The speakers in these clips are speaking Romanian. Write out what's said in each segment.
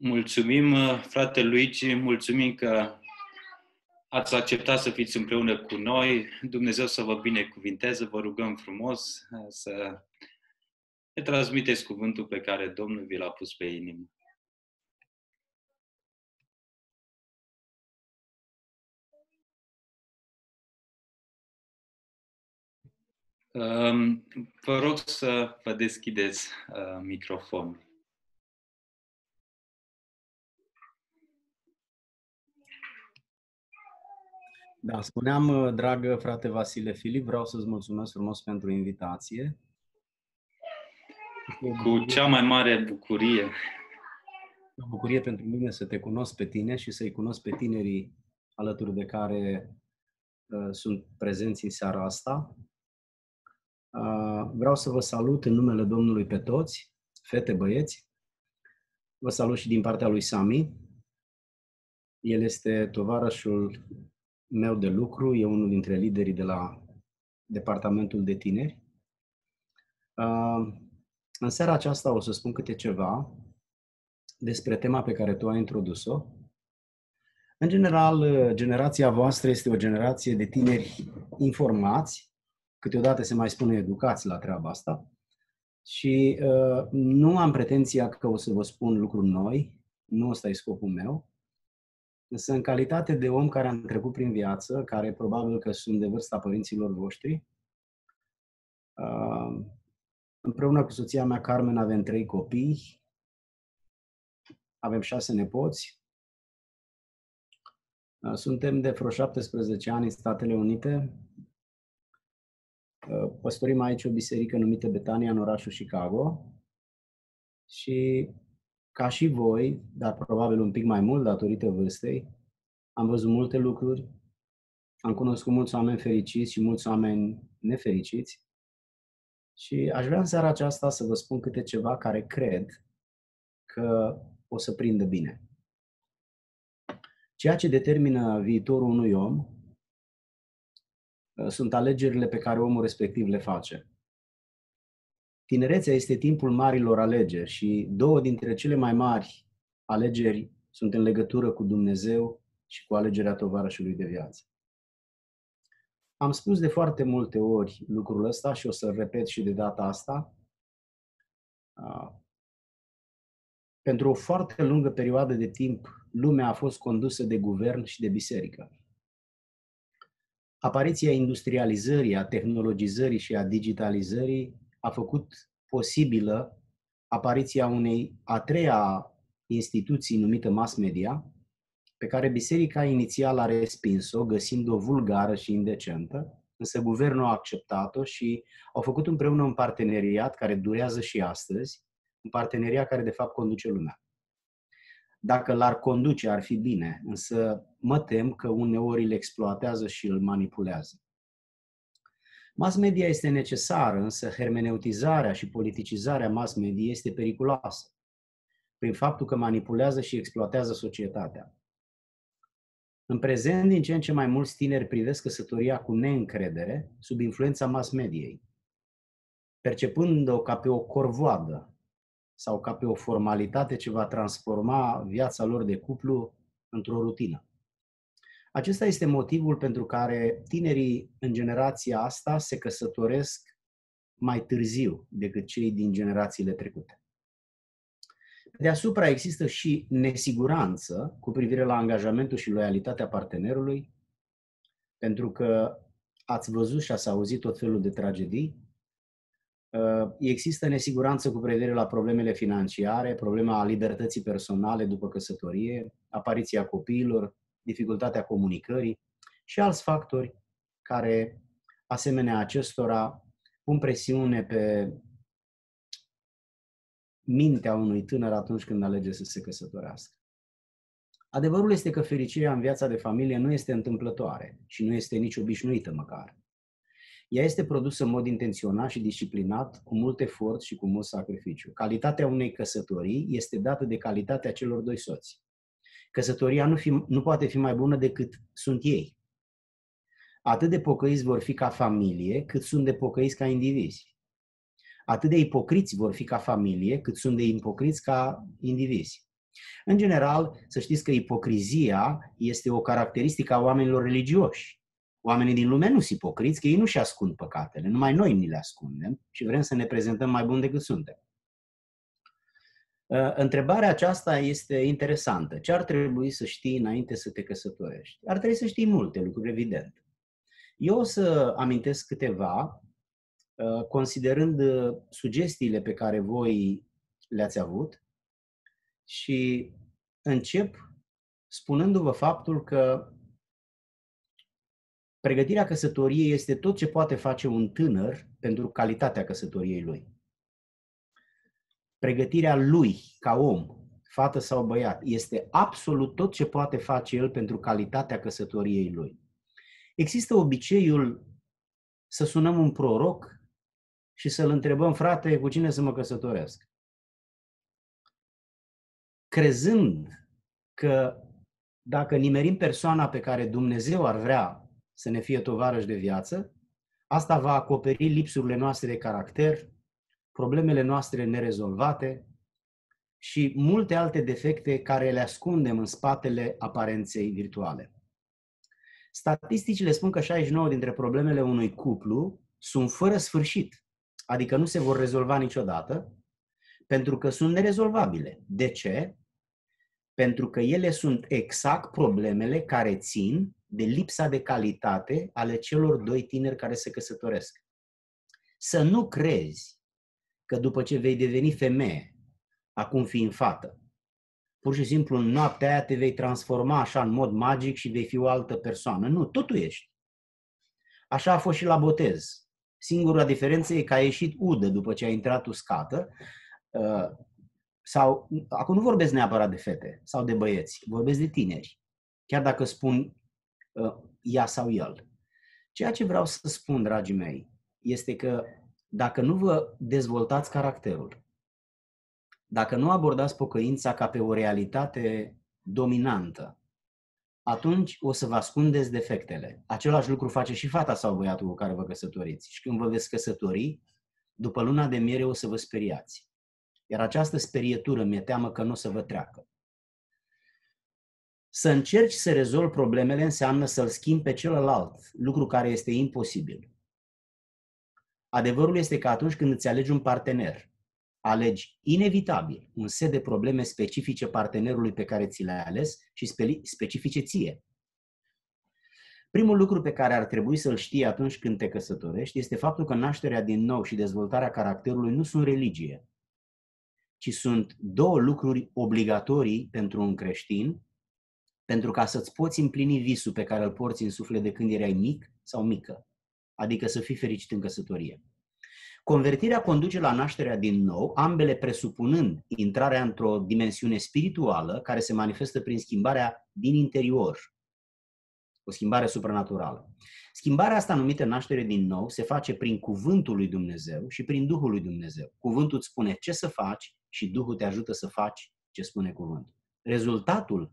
Mulțumim, frate Luigi, mulțumim că ați acceptat să fiți împreună cu noi. Dumnezeu să vă binecuvinteze, vă rugăm frumos să ne transmiteți cuvântul pe care Domnul vi l-a pus pe inimă. Vă rog să vă deschideți uh, microfonul. Da, spuneam, uh, dragă frate Vasile Filip, vreau să-ți mulțumesc frumos pentru invitație. Cu cea mai mare bucurie. O bucurie pentru mine să te cunosc pe tine și să-i cunosc pe tinerii alături de care uh, sunt prezenți în seara asta. Uh, vreau să vă salut în numele Domnului pe toți, fete, băieți. Vă salut și din partea lui Sami. El este tovarășul meu de lucru, e unul dintre liderii de la departamentul de tineri. Uh, în seara aceasta o să spun câte ceva despre tema pe care tu ai introdus-o. În general, generația voastră este o generație de tineri informați, câteodată se mai spune educați la treaba asta, și uh, nu am pretenția că o să vă spun lucruri noi, nu ăsta e scopul meu, Însă, în calitate de om care am trecut prin viață, care probabil că sunt de vârsta părinților voștri, uh, împreună cu soția mea, Carmen, avem trei copii, avem șase nepoți, uh, suntem de vreo 17 ani în Statele Unite, uh, păstorim aici o biserică numită Betania în orașul Chicago și ca și voi, dar probabil un pic mai mult datorită vârstei, am văzut multe lucruri, am cunoscut mulți oameni fericiți și mulți oameni nefericiți și aș vrea în seara aceasta să vă spun câte ceva care cred că o să prindă bine. Ceea ce determină viitorul unui om uh, sunt alegerile pe care omul respectiv le face. Tinerețea este timpul marilor alegeri și două dintre cele mai mari alegeri sunt în legătură cu Dumnezeu și cu alegerea tovarășului de viață. Am spus de foarte multe ori lucrul ăsta și o să-l repet și de data asta. Pentru o foarte lungă perioadă de timp, lumea a fost condusă de guvern și de biserică. Apariția industrializării, a tehnologizării și a digitalizării a făcut posibilă apariția unei a treia instituții numită mass media, pe care biserica inițial a respins-o, găsind-o vulgară și indecentă, însă guvernul a acceptat-o și au făcut împreună un parteneriat care durează și astăzi, un parteneriat care de fapt conduce lumea. Dacă l-ar conduce, ar fi bine, însă mă tem că uneori îl exploatează și îl manipulează. Mass media este necesară, însă hermeneutizarea și politicizarea mass media este periculoasă, prin faptul că manipulează și exploatează societatea. În prezent, din ce în ce mai mulți tineri privesc căsătoria cu neîncredere, sub influența mass mediei, percepând-o ca pe o corvoadă sau ca pe o formalitate ce va transforma viața lor de cuplu într-o rutină. Acesta este motivul pentru care tinerii în generația asta se căsătoresc mai târziu decât cei din generațiile trecute. Deasupra există și nesiguranță cu privire la angajamentul și loialitatea partenerului, pentru că ați văzut și ați auzit tot felul de tragedii. Uh, există nesiguranță cu privire la problemele financiare, problema libertății personale după căsătorie, apariția copiilor, dificultatea comunicării și alți factori care, asemenea acestora, pun presiune pe mintea unui tânăr atunci când alege să se căsătorească. Adevărul este că fericirea în viața de familie nu este întâmplătoare și nu este nici obișnuită măcar. Ea este produsă în mod intenționat și disciplinat, cu mult efort și cu mult sacrificiu. Calitatea unei căsătorii este dată de calitatea celor doi soți. Căsătoria nu, fi, nu poate fi mai bună decât sunt ei. Atât de pocăiți vor fi ca familie, cât sunt de pocăiți ca indivizi. Atât de ipocriți vor fi ca familie, cât sunt de ipocriți ca indivizi. În general, să știți că ipocrizia este o caracteristică a oamenilor religioși. Oamenii din lume nu sunt ipocriți, că ei nu-și ascund păcatele, numai noi ni le ascundem și vrem să ne prezentăm mai bun decât suntem. Uh, întrebarea aceasta este interesantă. Ce ar trebui să știi înainte să te căsătorești? Ar trebui să știi multe lucruri, evident. Eu o să amintesc câteva, uh, considerând uh, sugestiile pe care voi le-ați avut și încep spunându-vă faptul că pregătirea căsătoriei este tot ce poate face un tânăr pentru calitatea căsătoriei lui pregătirea lui ca om, fată sau băiat, este absolut tot ce poate face el pentru calitatea căsătoriei lui. Există obiceiul să sunăm un proroc și să-l întrebăm, frate, cu cine să mă căsătoresc? Crezând că dacă nimerim persoana pe care Dumnezeu ar vrea să ne fie tovarăș de viață, asta va acoperi lipsurile noastre de caracter, problemele noastre nerezolvate și multe alte defecte care le ascundem în spatele aparenței virtuale. Statisticile spun că 69 dintre problemele unui cuplu sunt fără sfârșit, adică nu se vor rezolva niciodată, pentru că sunt nerezolvabile. De ce? Pentru că ele sunt exact problemele care țin de lipsa de calitate ale celor doi tineri care se căsătoresc. Să nu crezi că după ce vei deveni femeie, acum fiind fată, pur și simplu în noaptea aia te vei transforma așa în mod magic și vei fi o altă persoană. Nu, tot tu ești. Așa a fost și la botez. Singura diferență e că a ieșit udă după ce a intrat uscată. Uh, sau, acum nu vorbesc neapărat de fete sau de băieți, vorbesc de tineri. Chiar dacă spun uh, ea sau el. Ceea ce vreau să spun, dragii mei, este că dacă nu vă dezvoltați caracterul, dacă nu abordați pocăința ca pe o realitate dominantă, atunci o să vă ascundeți defectele. Același lucru face și fata sau băiatul cu care vă căsătoriți. Și când vă veți căsători, după luna de miere o să vă speriați. Iar această sperietură mi-e teamă că nu o să vă treacă. Să încerci să rezolvi problemele înseamnă să-l schimbi pe celălalt, lucru care este imposibil. Adevărul este că atunci când îți alegi un partener, alegi inevitabil un set de probleme specifice partenerului pe care ți le-ai ales și specifice ție. Primul lucru pe care ar trebui să-l știi atunci când te căsătorești este faptul că nașterea din nou și dezvoltarea caracterului nu sunt religie, ci sunt două lucruri obligatorii pentru un creștin, pentru ca să-ți poți împlini visul pe care îl porți în suflet de când erai mic sau mică adică să fii fericit în căsătorie. Convertirea conduce la nașterea din nou, ambele presupunând intrarea într-o dimensiune spirituală care se manifestă prin schimbarea din interior, o schimbare supranaturală. Schimbarea asta numită naștere din nou se face prin cuvântul lui Dumnezeu și prin Duhul lui Dumnezeu. Cuvântul îți spune ce să faci și Duhul te ajută să faci ce spune cuvântul. Rezultatul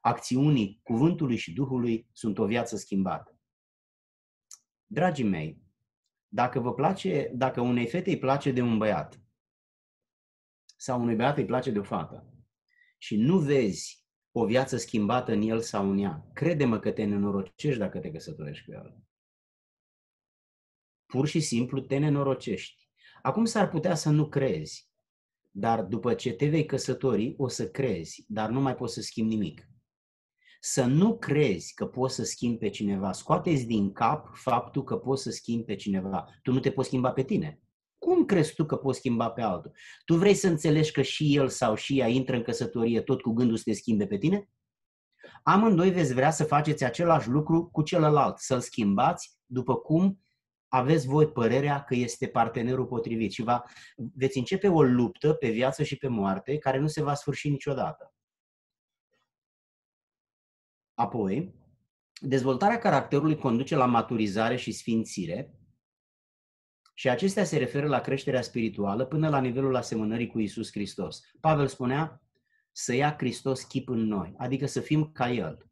acțiunii cuvântului și Duhului sunt o viață schimbată. Dragii mei, dacă vă place, dacă unei fete îi place de un băiat sau unui băiat îi place de o fată și nu vezi o viață schimbată în el sau în ea, crede-mă că te nenorocești dacă te căsătorești cu el. Pur și simplu te nenorocești. Acum s-ar putea să nu crezi, dar după ce te vei căsători, o să crezi, dar nu mai poți să schimbi nimic să nu crezi că poți să schimbi pe cineva. Scoateți din cap faptul că poți să schimbi pe cineva. Tu nu te poți schimba pe tine. Cum crezi tu că poți schimba pe altul? Tu vrei să înțelegi că și el sau și ea intră în căsătorie tot cu gândul să te schimbe pe tine? Amândoi veți vrea să faceți același lucru cu celălalt, să-l schimbați după cum aveți voi părerea că este partenerul potrivit și va, veți începe o luptă pe viață și pe moarte care nu se va sfârși niciodată. Apoi, dezvoltarea caracterului conduce la maturizare și sfințire și acestea se referă la creșterea spirituală până la nivelul asemănării cu Isus Hristos. Pavel spunea să ia Hristos chip în noi, adică să fim ca El.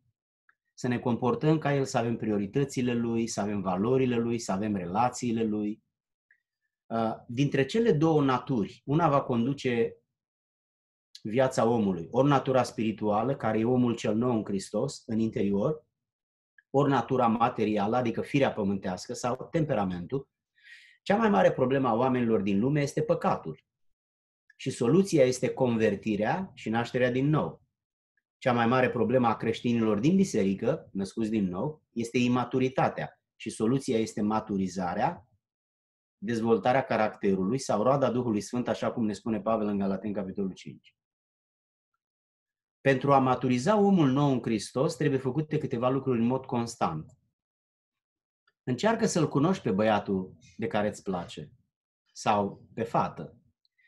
Să ne comportăm ca El, să avem prioritățile Lui, să avem valorile Lui, să avem relațiile Lui. Uh, dintre cele două naturi, una va conduce viața omului. Ori natura spirituală, care e omul cel nou în Hristos, în interior, ori natura materială, adică firea pământească sau temperamentul. Cea mai mare problemă a oamenilor din lume este păcatul. Și soluția este convertirea și nașterea din nou. Cea mai mare problemă a creștinilor din biserică, născuți din nou, este imaturitatea. Și soluția este maturizarea, dezvoltarea caracterului sau roada Duhului Sfânt, așa cum ne spune Pavel în Galaten, capitolul 5. Pentru a maturiza omul nou în Hristos, trebuie făcute câteva lucruri în mod constant. Încearcă să-l cunoști pe băiatul de care îți place sau pe fată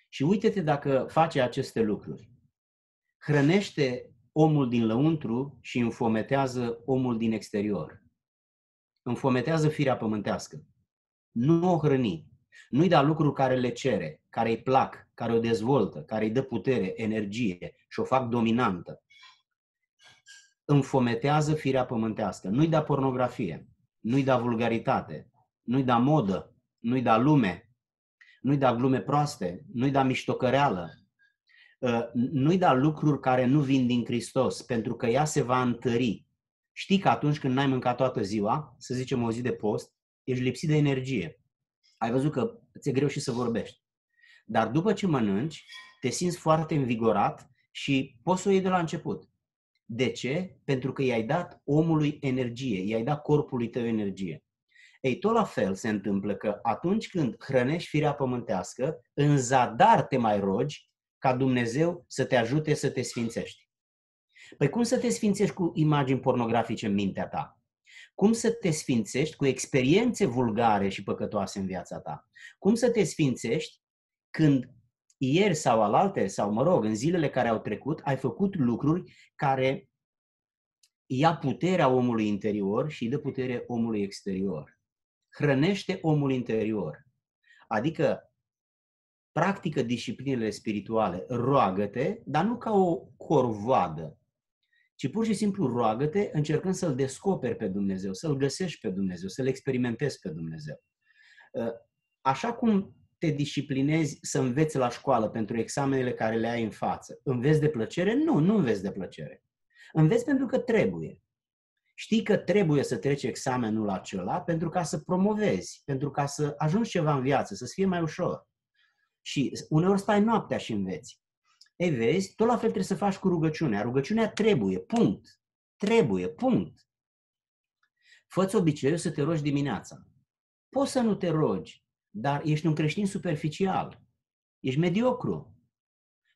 și uite-te dacă face aceste lucruri. Hrănește omul din lăuntru și înfometează omul din exterior. Înfometează firea pământească. Nu o hrăni. Nu-i da lucruri care le cere, care îi plac, care o dezvoltă, care îi dă putere, energie și o fac dominantă. Înfometează firea pământească. Nu-i da pornografie, nu-i da vulgaritate, nu-i da modă, nu-i da lume, nu-i da glume proaste, nu-i da miștocăreală, ă, nu-i da lucruri care nu vin din Hristos, pentru că ea se va întări. Știi că atunci când n-ai mâncat toată ziua, să zicem o zi de post, ești lipsit de energie. Ai văzut că ți-e greu și să vorbești. Dar după ce mănânci, te simți foarte învigorat și poți să o iei de la început. De ce? Pentru că i-ai dat omului energie, i-ai dat corpului tău energie. Ei, tot la fel se întâmplă că atunci când hrănești firea pământească, în zadar te mai rogi ca Dumnezeu să te ajute să te sfințești. Păi cum să te sfințești cu imagini pornografice în mintea ta? Cum să te sfințești cu experiențe vulgare și păcătoase în viața ta? Cum să te sfințești când ieri sau alalte, sau mă rog, în zilele care au trecut, ai făcut lucruri care ia puterea omului interior și îi dă putere omului exterior. Hrănește omul interior. Adică practică disciplinele spirituale, roagă-te, dar nu ca o corvoadă, ci pur și simplu roagă-te încercând să-L descoperi pe Dumnezeu, să-L găsești pe Dumnezeu, să-L experimentezi pe Dumnezeu. Așa cum te disciplinezi să înveți la școală pentru examenele care le ai în față. Înveți de plăcere? Nu, nu înveți de plăcere. Înveți pentru că trebuie. Știi că trebuie să treci examenul acela pentru ca să promovezi, pentru ca să ajungi ceva în viață, să-ți fie mai ușor. Și uneori stai noaptea și înveți. Ei, vezi, tot la fel trebuie să faci cu rugăciunea. Rugăciunea trebuie, punct. Trebuie, punct. Fă-ți obiceiul să te rogi dimineața. Poți să nu te rogi, dar ești un creștin superficial. Ești mediocru.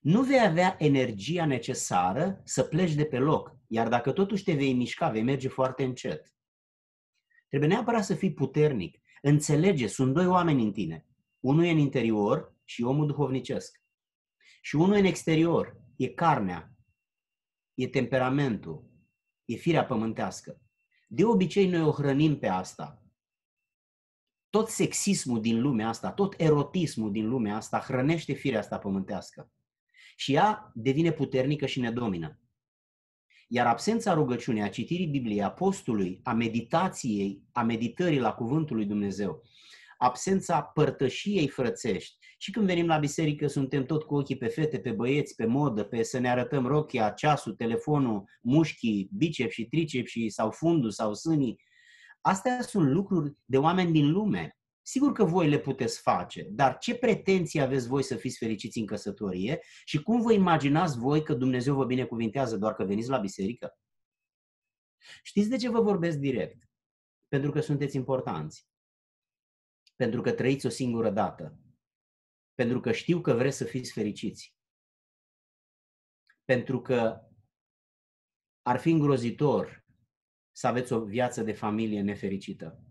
Nu vei avea energia necesară să pleci de pe loc, iar dacă totuși te vei mișca, vei merge foarte încet. Trebuie neapărat să fii puternic. Înțelege, sunt doi oameni în tine. Unul e în interior și omul duhovnicesc. Și unul e în exterior, e carnea, e temperamentul, e firea pământească. De obicei noi o hrănim pe asta tot sexismul din lumea asta, tot erotismul din lumea asta hrănește firea asta pământească. Și ea devine puternică și ne domină. Iar absența rugăciunii, a citirii Bibliei, a postului, a meditației, a meditării la Cuvântul lui Dumnezeu, absența părtășiei frățești. Și când venim la biserică, suntem tot cu ochii pe fete, pe băieți, pe modă, pe să ne arătăm rochia, ceasul, telefonul, mușchii, biceps și triceps și, sau fundul sau sânii. Astea sunt lucruri de oameni din lume. Sigur că voi le puteți face, dar ce pretenții aveți voi să fiți fericiți în căsătorie și cum vă imaginați voi că Dumnezeu vă binecuvintează doar că veniți la biserică? Știți de ce vă vorbesc direct? Pentru că sunteți importanți. Pentru că trăiți o singură dată. Pentru că știu că vreți să fiți fericiți. Pentru că ar fi îngrozitor să aveți o viață de familie nefericită.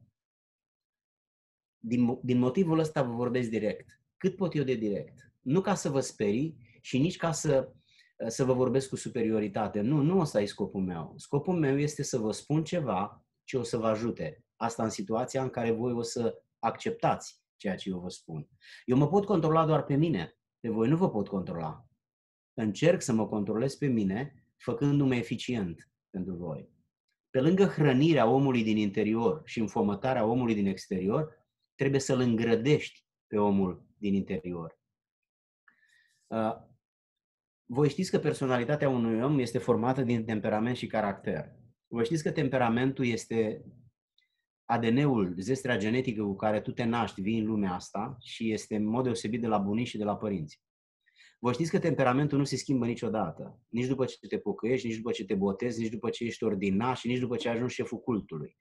Din, din motivul ăsta vă vorbesc direct. Cât pot eu de direct. Nu ca să vă sperii și nici ca să, să vă vorbesc cu superioritate. Nu, nu ăsta e scopul meu. Scopul meu este să vă spun ceva ce o să vă ajute. Asta în situația în care voi o să acceptați ceea ce eu vă spun. Eu mă pot controla doar pe mine. Pe voi nu vă pot controla. Încerc să mă controlez pe mine, făcându-mă eficient pentru voi pe lângă hrănirea omului din interior și înfomătarea omului din exterior, trebuie să-l îngrădești pe omul din interior. Uh, voi știți că personalitatea unui om este formată din temperament și caracter. Voi știți că temperamentul este ADN-ul, zestrea genetică cu care tu te naști, vii în lumea asta și este în mod deosebit de la bunici și de la părinți. Voi știți că temperamentul nu se schimbă niciodată, nici după ce te pocăiești, nici după ce te botezi, nici după ce ești ordinat și nici după ce ajungi șeful cultului.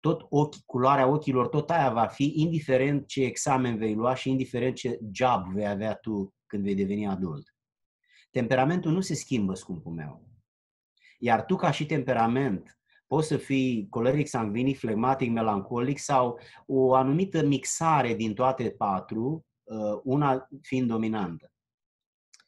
Tot ochi, culoarea ochilor, tot aia va fi, indiferent ce examen vei lua și indiferent ce job vei avea tu când vei deveni adult. Temperamentul nu se schimbă, scumpul meu. Iar tu, ca și temperament, poți să fii coleric, sanguinic, flegmatic, melancolic sau o anumită mixare din toate patru, uh, una fiind dominantă.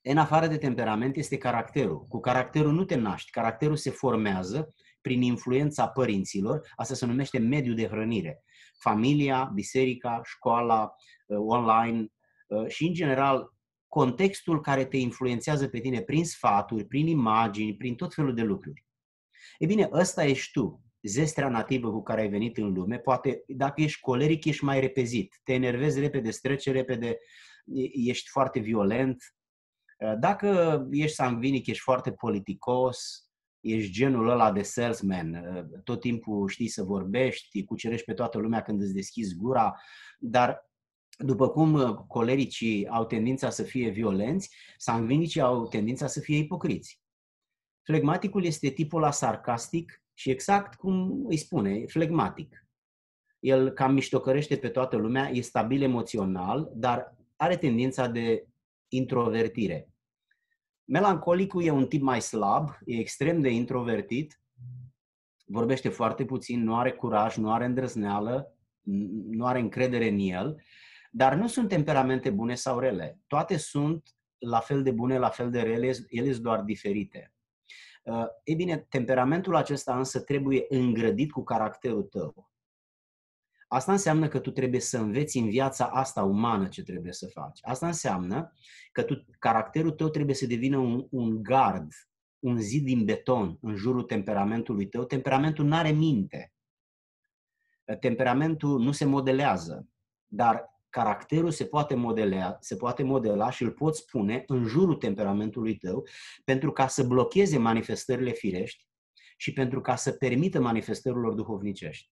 În afară de temperament este caracterul. Cu caracterul nu te naști, caracterul se formează prin influența părinților, asta se numește mediul de hrănire. Familia, biserica, școala, uh, online uh, și, în general, contextul care te influențează pe tine prin sfaturi, prin imagini, prin tot felul de lucruri. E bine, ăsta ești tu, zestrea nativă cu care ai venit în lume. Poate, dacă ești coleric, ești mai repezit, te enervezi repede, strece repede, ești foarte violent. Dacă ești sanguinic, ești foarte politicos, ești genul ăla de salesman, tot timpul știi să vorbești, cucerești pe toată lumea când îți deschizi gura, dar după cum uh, colericii au tendința să fie violenți, sanguinicii au tendința să fie ipocriți. Flegmaticul este tipul la sarcastic și exact cum îi spune, flegmatic. El cam miștocărește pe toată lumea, e stabil emoțional, dar are tendința de introvertire. Melancolicul e un tip mai slab, e extrem de introvertit, vorbește foarte puțin, nu are curaj, nu are îndrăzneală, nu are încredere în el dar nu sunt temperamente bune sau rele. Toate sunt la fel de bune, la fel de rele, ele sunt doar diferite. Uh, ei bine, temperamentul acesta însă trebuie îngrădit cu caracterul tău. Asta înseamnă că tu trebuie să înveți în viața asta umană ce trebuie să faci. Asta înseamnă că tu, caracterul tău trebuie să devină un, un gard, un zid din beton în jurul temperamentului tău. Temperamentul nu are minte. Temperamentul nu se modelează, dar caracterul se poate, modela, se poate modela și îl poți pune în jurul temperamentului tău pentru ca să blocheze manifestările firești și pentru ca să permită manifestărilor duhovnicești.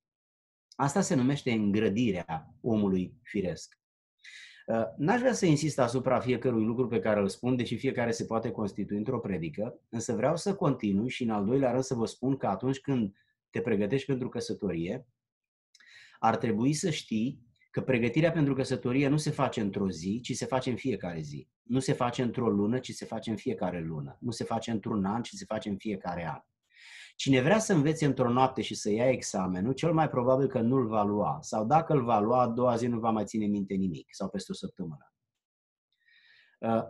Asta se numește îngrădirea omului firesc. Uh, n-aș vrea să insist asupra fiecărui lucru pe care îl spun, deși fiecare se poate constitui într-o predică, însă vreau să continui și în al doilea rând să vă spun că atunci când te pregătești pentru căsătorie, ar trebui să știi că pregătirea pentru căsătorie nu se face într-o zi, ci se face în fiecare zi. Nu se face într-o lună, ci se face în fiecare lună. Nu se face într-un an, ci se face în fiecare an. Cine vrea să învețe într-o noapte și să ia examenul, cel mai probabil că nu-l va lua. Sau dacă îl va lua, a doua zi nu va mai ține minte nimic, sau peste o săptămână. Uh,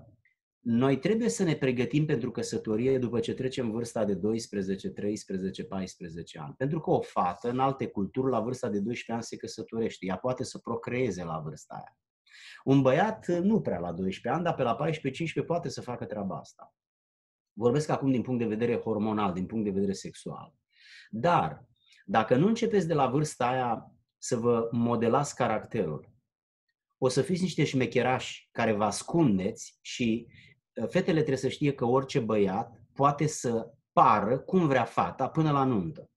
noi trebuie să ne pregătim pentru căsătorie după ce trecem vârsta de 12, 13, 14 ani. Pentru că o fată, în alte culturi, la vârsta de 12 ani se căsătorește. Ea poate să procreeze la vârsta aia. Un băiat nu prea la 12 ani, dar pe la 14-15 poate să facă treaba asta. Vorbesc acum din punct de vedere hormonal, din punct de vedere sexual. Dar, dacă nu începeți de la vârsta aia să vă modelați caracterul, o să fiți niște șmecherași care vă ascundeți și fetele trebuie să știe că orice băiat poate să pară cum vrea fata până la nuntă.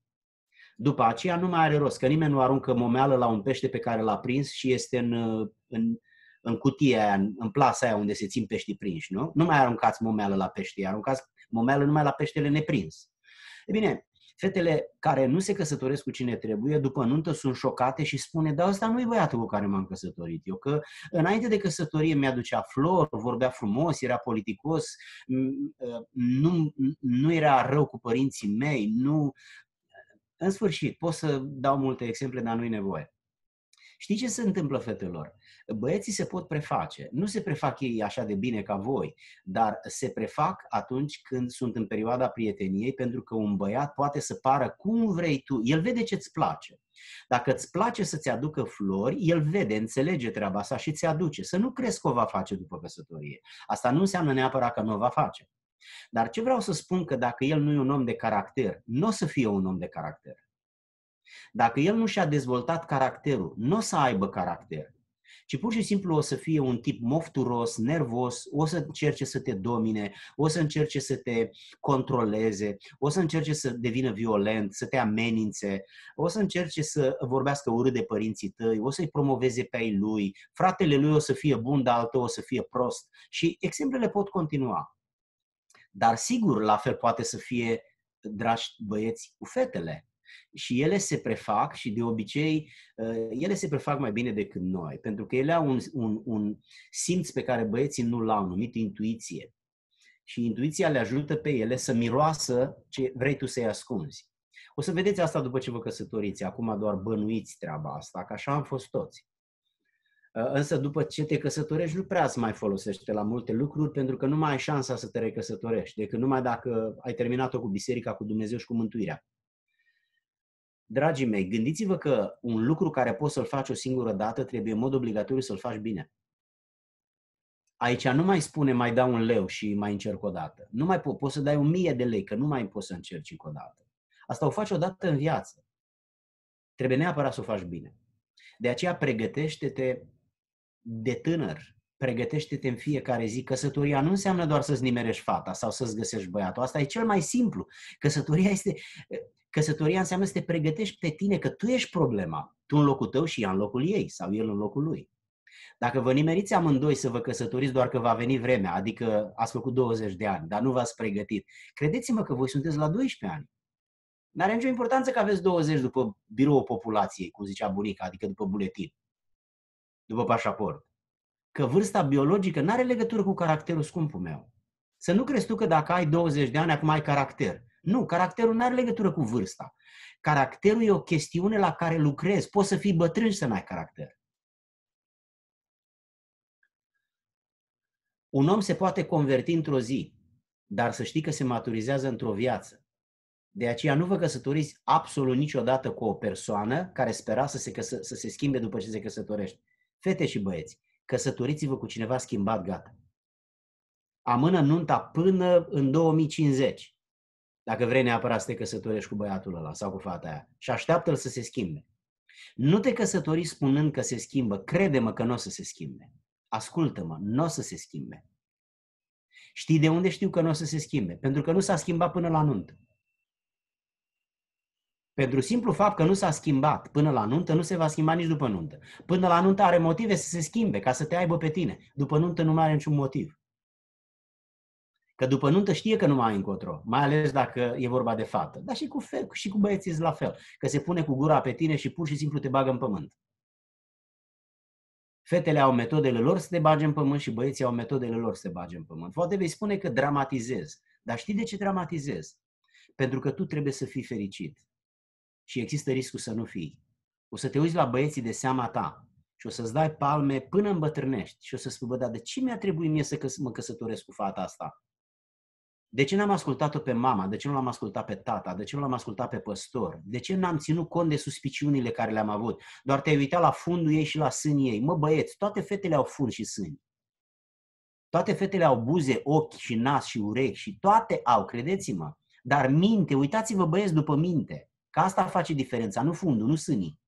După aceea nu mai are rost, că nimeni nu aruncă momeală la un pește pe care l-a prins și este în, în, în cutia aia, în plasa aia unde se țin peștii prinși, nu? Nu mai aruncați momeală la pește, aruncați momeală numai la peștele neprins. E bine, Fetele care nu se căsătoresc cu cine trebuie, după nuntă sunt șocate și spune, dar ăsta nu e băiatul cu care m-am căsătorit eu, că înainte de căsătorie mi-aducea flori, vorbea frumos, era politicos, ă, nu, nu era rău cu părinții mei, nu... În sfârșit, pot să dau multe exemple, dar nu-i nevoie. Știi ce se întâmplă fetelor? Băieții se pot preface. Nu se prefac ei așa de bine ca voi, dar se prefac atunci când sunt în perioada prieteniei, pentru că un băiat poate să pară cum vrei tu. El vede ce-ți place. Dacă îți place să-ți aducă flori, el vede, înțelege treaba asta și ți aduce. Să nu crezi că o va face după căsătorie. Asta nu înseamnă neapărat că nu o va face. Dar ce vreau să spun că dacă el nu e un om de caracter, nu o să fie un om de caracter. Dacă el nu și-a dezvoltat caracterul, nu o să aibă caracter. Ci pur și simplu o să fie un tip mofturos, nervos, o să încerce să te domine, o să încerce să te controleze, o să încerce să devină violent, să te amenințe, o să încerce să vorbească urât de părinții tăi, o să-i promoveze pe ai lui, fratele lui o să fie bun, dar altul o să fie prost. Și exemplele pot continua. Dar sigur, la fel poate să fie, dragi băieți, cu fetele și ele se prefac și de obicei uh, ele se prefac mai bine decât noi, pentru că ele au un, un, un simț pe care băieții nu l-au, numit intuiție. Și intuiția le ajută pe ele să miroasă ce vrei tu să-i ascunzi. O să vedeți asta după ce vă căsătoriți. Acum doar bănuiți treaba asta, că așa am fost toți. Uh, însă după ce te căsătorești, nu prea îți mai folosește la multe lucruri, pentru că nu mai ai șansa să te recăsătorești, decât numai dacă ai terminat-o cu biserica, cu Dumnezeu și cu mântuirea. Dragii mei, gândiți-vă că un lucru care poți să-l faci o singură dată, trebuie în mod obligatoriu să-l faci bine. Aici nu mai spune mai dau un leu și mai încerc o dată. Nu mai po- poți să dai un mie de lei, că nu mai poți să încerci încă o dată. Asta o faci o dată în viață. Trebuie neapărat să o faci bine. De aceea pregătește-te de tânăr, pregătește-te în fiecare zi. Căsătoria nu înseamnă doar să-ți nimerești fata sau să-ți găsești băiatul. Asta e cel mai simplu. Căsătoria este Căsătoria înseamnă să te pregătești pe tine, că tu ești problema. Tu în locul tău și ea în locul ei sau el în locul lui. Dacă vă nimeriți amândoi să vă căsătoriți doar că va veni vremea, adică ați făcut 20 de ani, dar nu v-ați pregătit, credeți-mă că voi sunteți la 12 ani. N-are nicio importanță că aveți 20 după biroul populației, cum zicea bunica, adică după buletin, după pașaport. Că vârsta biologică nu are legătură cu caracterul scumpul meu. Să nu crezi tu că dacă ai 20 de ani, acum ai caracter. Nu, caracterul nu are legătură cu vârsta. Caracterul e o chestiune la care lucrezi. Poți să fii bătrân și să n-ai caracter. Un om se poate converti într-o zi, dar să știi că se maturizează într-o viață. De aceea nu vă căsătoriți absolut niciodată cu o persoană care spera să se, căsă, să se schimbe după ce se căsătorește. Fete și băieți, căsătoriți-vă cu cineva schimbat, gata. Amână nunta până în 2050 dacă vrei neapărat să te căsătorești cu băiatul ăla sau cu fata aia și așteaptă-l să se schimbe. Nu te căsători spunând că se schimbă, crede-mă că nu o să se schimbe. Ascultă-mă, nu o să se schimbe. Știi de unde știu că nu o să se schimbe? Pentru că nu s-a schimbat până la nuntă. Pentru simplu fapt că nu s-a schimbat până la nuntă, nu se va schimba nici după nuntă. Până la nuntă are motive să se schimbe, ca să te aibă pe tine. După nuntă nu mai are niciun motiv. Că după nuntă știe că nu mai ai încotro, mai ales dacă e vorba de fată. Dar și cu, fe- și cu băieții la fel. Că se pune cu gura pe tine și pur și simplu te bagă în pământ. Fetele au metodele lor să te bage în pământ și băieții au metodele lor să te bage în pământ. Poate vei spune că dramatizez. Dar știi de ce dramatizez? Pentru că tu trebuie să fii fericit. Și există riscul să nu fii. O să te uiți la băieții de seama ta și o să-ți dai palme până îmbătrânești și o să spui, bă, dar de ce mi-a trebuit mie să mă căsătoresc cu fata asta? De ce n-am ascultat-o pe mama? De ce nu l-am ascultat pe tata? De ce nu l-am ascultat pe păstor? De ce n-am ținut cont de suspiciunile care le-am avut? Doar te-ai uitat la fundul ei și la sânii ei. Mă băieți, toate fetele au fund și sâni. Toate fetele au buze, ochi și nas și urechi și toate au, credeți-mă. Dar minte, uitați-vă băieți după minte. Că asta face diferența, nu fundul, nu sânii.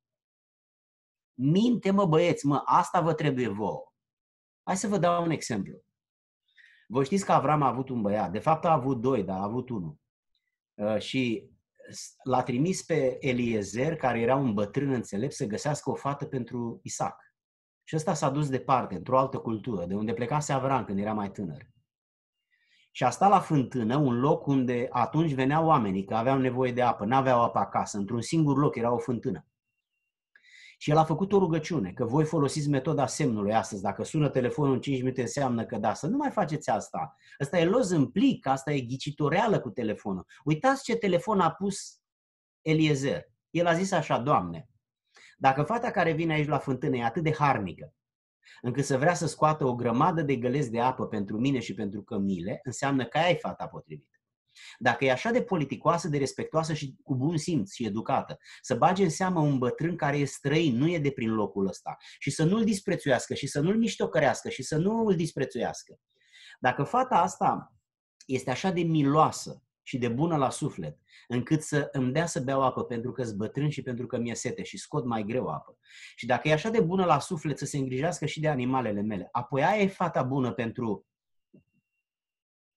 Minte, mă băieți, mă, asta vă trebuie vouă. Hai să vă dau un exemplu. Voi știți că Avram a avut un băiat. De fapt a avut doi, dar a avut unul. Uh, și l-a trimis pe Eliezer, care era un bătrân înțelept, să găsească o fată pentru Isaac. Și ăsta s-a dus departe, într-o altă cultură, de unde plecase Avram când era mai tânăr. Și a stat la fântână, un loc unde atunci veneau oamenii, că aveau nevoie de apă, n-aveau apă acasă, într-un singur loc era o fântână. Și el a făcut o rugăciune, că voi folosiți metoda semnului astăzi. Dacă sună telefonul în 5 minute, înseamnă că da. Să nu mai faceți asta. Asta e loz în plic, asta e ghicitoreală cu telefonul. Uitați ce telefon a pus Eliezer. El a zis așa, Doamne, dacă fata care vine aici la fântână e atât de harnică, încât să vrea să scoată o grămadă de găleți de apă pentru mine și pentru cămile, înseamnă că ai fata potrivită. Dacă e așa de politicoasă, de respectoasă și cu bun simț și educată, să bage în seamă un bătrân care e străin, nu e de prin locul ăsta, și să nu-l disprețuiască și să nu-l miștocărească și să nu îl disprețuiască. Dacă fata asta este așa de miloasă și de bună la suflet, încât să îmi dea să beau apă pentru că sunt bătrân și pentru că mi-e sete și scot mai greu apă. Și dacă e așa de bună la suflet să se îngrijească și de animalele mele, apoi aia e fata bună pentru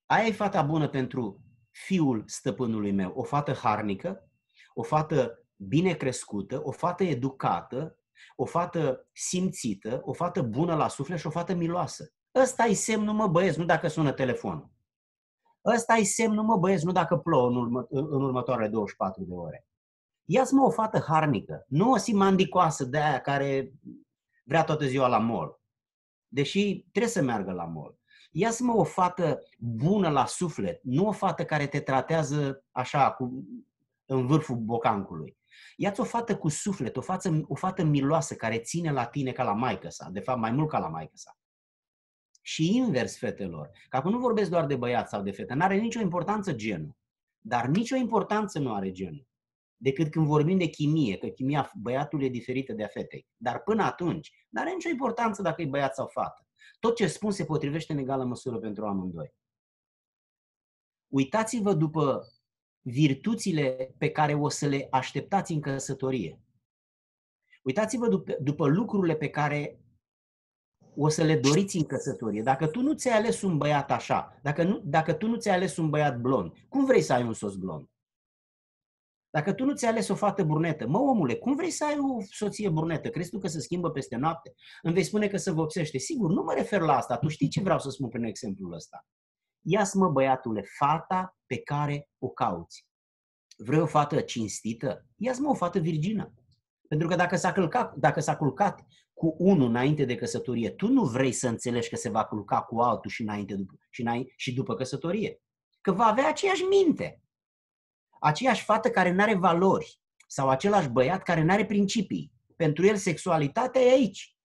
aia e fata bună pentru fiul stăpânului meu, o fată harnică, o fată bine crescută, o fată educată, o fată simțită, o fată bună la suflet și o fată miloasă. Ăsta e semnul, mă băieți, nu dacă sună telefonul. Ăsta e semnul, mă băieți, nu dacă plouă în, urmă, în următoarele 24 de ore. Ia-ți mă o fată harnică, nu o simandicoasă de aia care vrea toată ziua la mall. Deși trebuie să meargă la mall. Ia-ți mă o fată bună la suflet, nu o fată care te tratează așa, cu, în vârful bocancului. Ia-ți o fată cu suflet, o fată, o fată miloasă care ține la tine ca la maică sa, de fapt mai mult ca la maică sa. Și invers fetelor. Că acum nu vorbesc doar de băiat sau de fete, n-are nicio importanță genul. Dar nicio importanță nu are genul. Decât când vorbim de chimie, că chimia băiatului e diferită de a fetei. Dar până atunci, nu are nicio importanță dacă e băiat sau fată. Tot ce spun se potrivește în egală măsură pentru amândoi. Uitați-vă după virtuțile pe care o să le așteptați în căsătorie. Uitați-vă după, după lucrurile pe care o să le doriți în căsătorie. Dacă tu nu ți-ai ales un băiat așa, dacă, nu, dacă tu nu ți-ai ales un băiat blond, cum vrei să ai un sos blond? Dacă tu nu ți-ai ales o fată brunetă, mă omule, cum vrei să ai o soție brunetă? Crezi tu că se schimbă peste noapte? Îmi vei spune că se vopsește. Sigur, nu mă refer la asta. Tu știi ce vreau să spun prin exemplul ăsta. Ia-ți mă, băiatule, fata pe care o cauți. Vrei o fată cinstită? Ia-ți mă o fată virgină. Pentru că dacă s-a, călcat, dacă s-a culcat cu unul înainte de căsătorie, tu nu vrei să înțelegi că se va culca cu altul și, înainte, și, înainte, și după căsătorie. Că va avea aceeași minte. Aceeași fată care nu are valori. Sau același băiat care nu are principii. Pentru el sexualitatea e aici.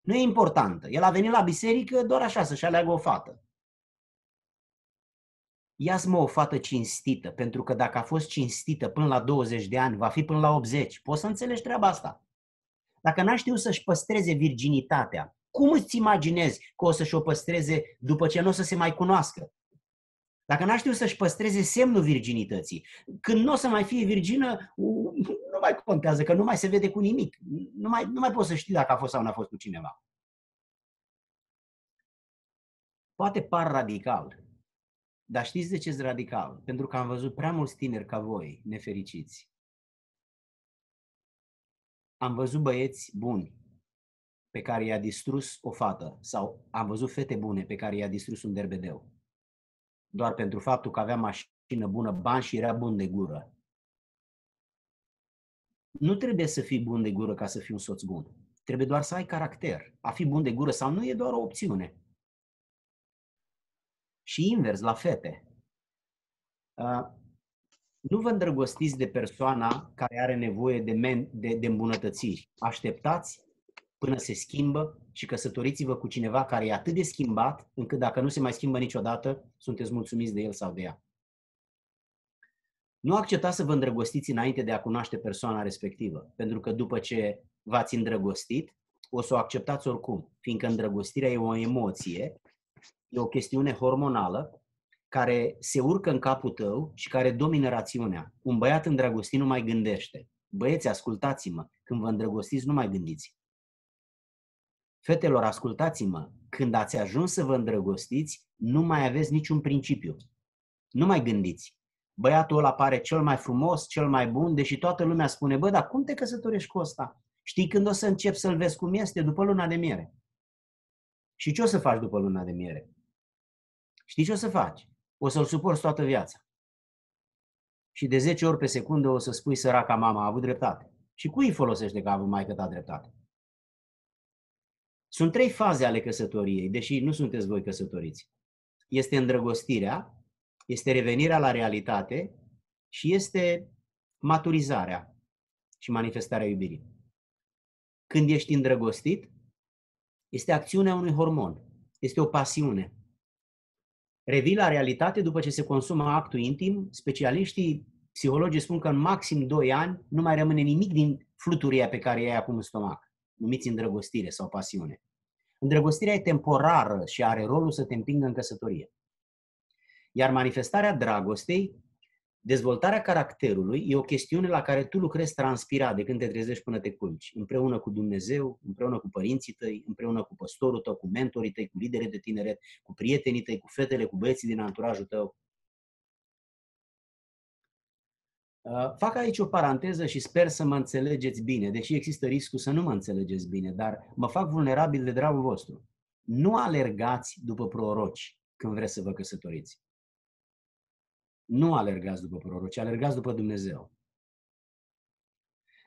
Nu e importantă. El a venit la biserică doar așa să-și aleagă o fată ia mă o fată cinstită, pentru că dacă a fost cinstită până la 20 de ani, va fi până la 80. Poți să înțelegi treaba asta. Dacă n-a știut să-și păstreze virginitatea, cum îți imaginezi că o să-și o păstreze după ce nu o să se mai cunoască? Dacă n-a știut să-și păstreze semnul virginității, când nu o să mai fie virgină, nu mai contează, că nu mai se vede cu nimic. Nu mai, nu mai poți să știi dacă a fost sau nu a fost cu cineva. Poate par radical, dar știți de ce sunt radical? Pentru că am văzut prea mulți tineri ca voi, nefericiți. Am văzut băieți buni pe care i-a distrus o fată sau am văzut fete bune pe care i-a distrus un derbedeu. Doar pentru faptul că avea mașină bună, bani și era bun de gură. Nu trebuie să fii bun de gură ca să fii un soț bun. Trebuie doar să ai caracter. A fi bun de gură sau nu e doar o opțiune. Și invers, la fete. Uh, nu vă îndrăgostiți de persoana care are nevoie de, men- de, de îmbunătățiri. Așteptați până se schimbă și căsătoriți-vă cu cineva care e atât de schimbat, încât dacă nu se mai schimbă niciodată, sunteți mulțumiți de el sau de ea. Nu acceptați să vă îndrăgostiți înainte de a cunoaște persoana respectivă, pentru că după ce v-ați îndrăgostit, o să o acceptați oricum, fiindcă îndrăgostirea e o emoție e o chestiune hormonală care se urcă în capul tău și care domină rațiunea. Un băiat îndrăgostit nu mai gândește. Băieți, ascultați-mă, când vă îndrăgostiți, nu mai gândiți. Fetelor, ascultați-mă, când ați ajuns să vă îndrăgostiți, nu mai aveți niciun principiu. Nu mai gândiți. Băiatul ăla pare cel mai frumos, cel mai bun, deși toată lumea spune, bă, dar cum te căsătorești cu ăsta? Știi când o să încep să-l vezi cum este? După luna de miere. Și ce o să faci după luna de miere? Știi ce o să faci? O să-l suporți toată viața. Și de 10 ori pe secundă o să spui săraca mama a avut dreptate. Și cui îi folosește că a avut mai ta dreptate? Sunt trei faze ale căsătoriei, deși nu sunteți voi căsătoriți. Este îndrăgostirea, este revenirea la realitate și este maturizarea și manifestarea iubirii. Când ești îndrăgostit, este acțiunea unui hormon, este o pasiune, revii la realitate după ce se consumă actul intim. Specialiștii psihologii spun că în maxim 2 ani nu mai rămâne nimic din fluturia pe care e ai acum în stomac, numiți îndrăgostire sau pasiune. Îndrăgostirea e temporară și are rolul să te împingă în căsătorie. Iar manifestarea dragostei Dezvoltarea caracterului e o chestiune la care tu lucrezi transpirat de când te trezești până te culci, împreună cu Dumnezeu, împreună cu părinții tăi, împreună cu păstorul tău, cu mentorii tăi, cu liderii de tineret, cu prietenii tăi, cu fetele, cu băieții din anturajul tău. Fac aici o paranteză și sper să mă înțelegeți bine, deși există riscul să nu mă înțelegeți bine, dar mă fac vulnerabil de dragul vostru. Nu alergați după proroci când vreți să vă căsătoriți. Nu alergați după proroci, alergați după Dumnezeu.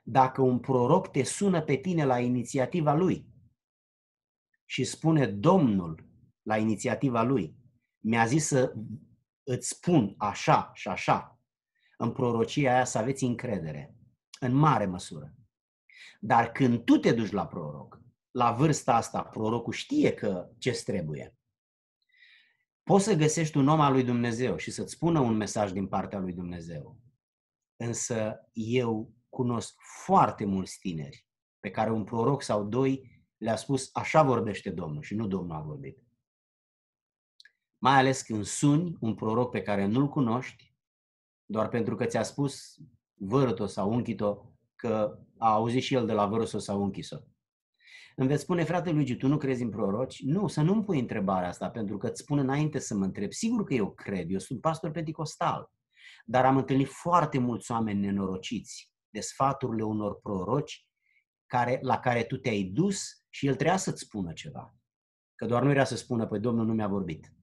Dacă un proroc te sună pe tine la inițiativa lui și spune Domnul la inițiativa lui, mi-a zis să îți spun așa și așa, în prorocia aia să aveți încredere, în mare măsură. Dar când tu te duci la proroc, la vârsta asta, prorocul știe că ce trebuie. Poți să găsești un om al lui Dumnezeu și să-ți spună un mesaj din partea lui Dumnezeu. Însă eu cunosc foarte mulți tineri pe care un proroc sau doi le-a spus așa vorbește Domnul și nu Domnul a vorbit. Mai ales când suni un proroc pe care nu-l cunoști, doar pentru că ți-a spus vărăto sau unchito că a auzit și el de la vărăso sau unchiso. Îmi veți spune, frate Luigi, tu nu crezi în proroci? Nu, să nu-mi pui întrebarea asta, pentru că îți spun înainte să mă întreb. Sigur că eu cred, eu sunt pastor penticostal, dar am întâlnit foarte mulți oameni nenorociți de sfaturile unor proroci care, la care tu te-ai dus și el trebuia să-ți spună ceva. Că doar nu era să spună, păi Domnul nu mi-a vorbit.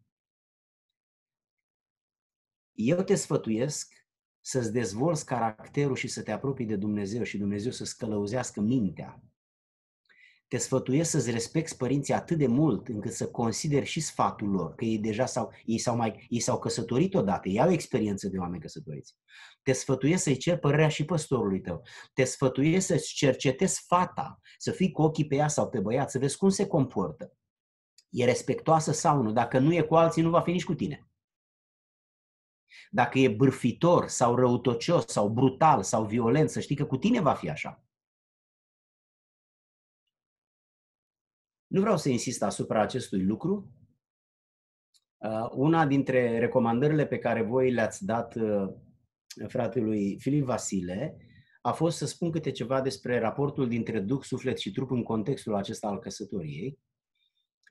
Eu te sfătuiesc să-ți dezvolți caracterul și să te apropii de Dumnezeu și Dumnezeu să-ți călăuzească mintea te sfătuiesc să-ți respecti părinții atât de mult încât să consideri și sfatul lor, că ei deja s-au, ei s-au, mai, ei s-au căsătorit odată, ei au experiență de oameni căsătoriți. Te sfătuiesc să-i cer părerea și păstorului tău. Te sfătuiesc să-ți cercetezi fata, să fii cu ochii pe ea sau pe băiat, să vezi cum se comportă. E respectoasă sau nu? Dacă nu e cu alții, nu va fi nici cu tine. Dacă e bârfitor sau răutocios sau brutal sau violent, să știi că cu tine va fi așa. Nu vreau să insist asupra acestui lucru. Uh, una dintre recomandările pe care voi le-ați dat uh, fratelui Filip Vasile a fost să spun câte ceva despre raportul dintre duh, suflet și trup în contextul acesta al căsătoriei.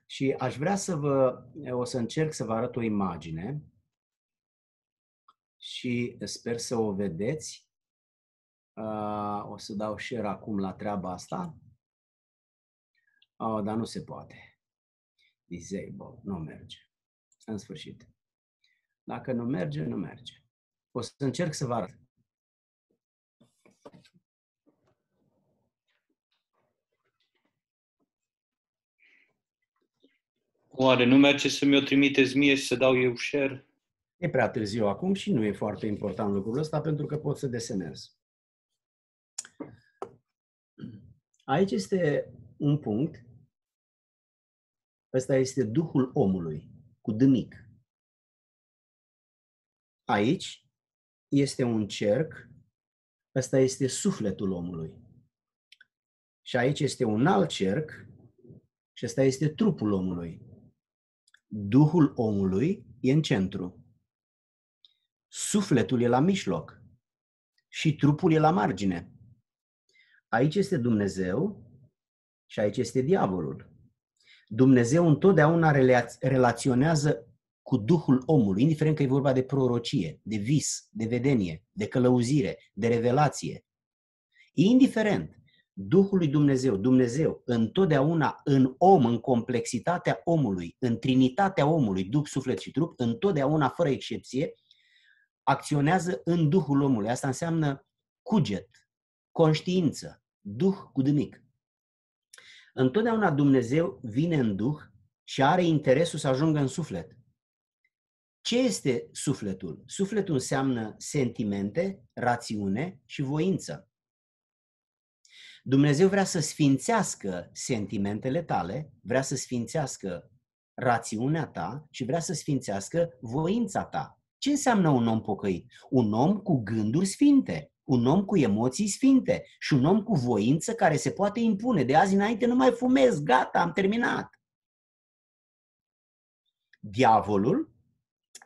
Și aș vrea să vă, o să încerc să vă arăt o imagine și sper să o vedeți. Uh, o să dau share acum la treaba asta. Oh, dar nu se poate. Disable, nu merge. În sfârșit. Dacă nu merge, nu merge. O să încerc să vă arăt. Oare nu merge să mi-o trimiteți mie și să dau eu share? E prea târziu acum și nu e foarte important lucrul ăsta pentru că pot să desenez. Aici este un punct Ăsta este Duhul omului, cu dâmic. Aici este un cerc, ăsta este sufletul omului. Și aici este un alt cerc și ăsta este trupul omului. Duhul omului e în centru. Sufletul e la mijloc și trupul e la margine. Aici este Dumnezeu și aici este diavolul. Dumnezeu întotdeauna relaționează cu Duhul omului, indiferent că e vorba de prorocie, de vis, de vedenie, de călăuzire, de revelație. Indiferent, Duhul lui Dumnezeu, Dumnezeu, întotdeauna în om, în complexitatea omului, în trinitatea omului, Duh, Suflet și Trup, întotdeauna, fără excepție, acționează în Duhul omului. Asta înseamnă cuget, conștiință, Duh cu dâmic. Întotdeauna Dumnezeu vine în Duh și are interesul să ajungă în suflet. Ce este sufletul? Sufletul înseamnă sentimente, rațiune și voință. Dumnezeu vrea să sfințească sentimentele tale, vrea să sfințească rațiunea ta și vrea să sfințească voința ta. Ce înseamnă un om pocăit? Un om cu gânduri sfinte un om cu emoții sfinte și un om cu voință care se poate impune. De azi înainte nu mai fumez, gata, am terminat. Diavolul,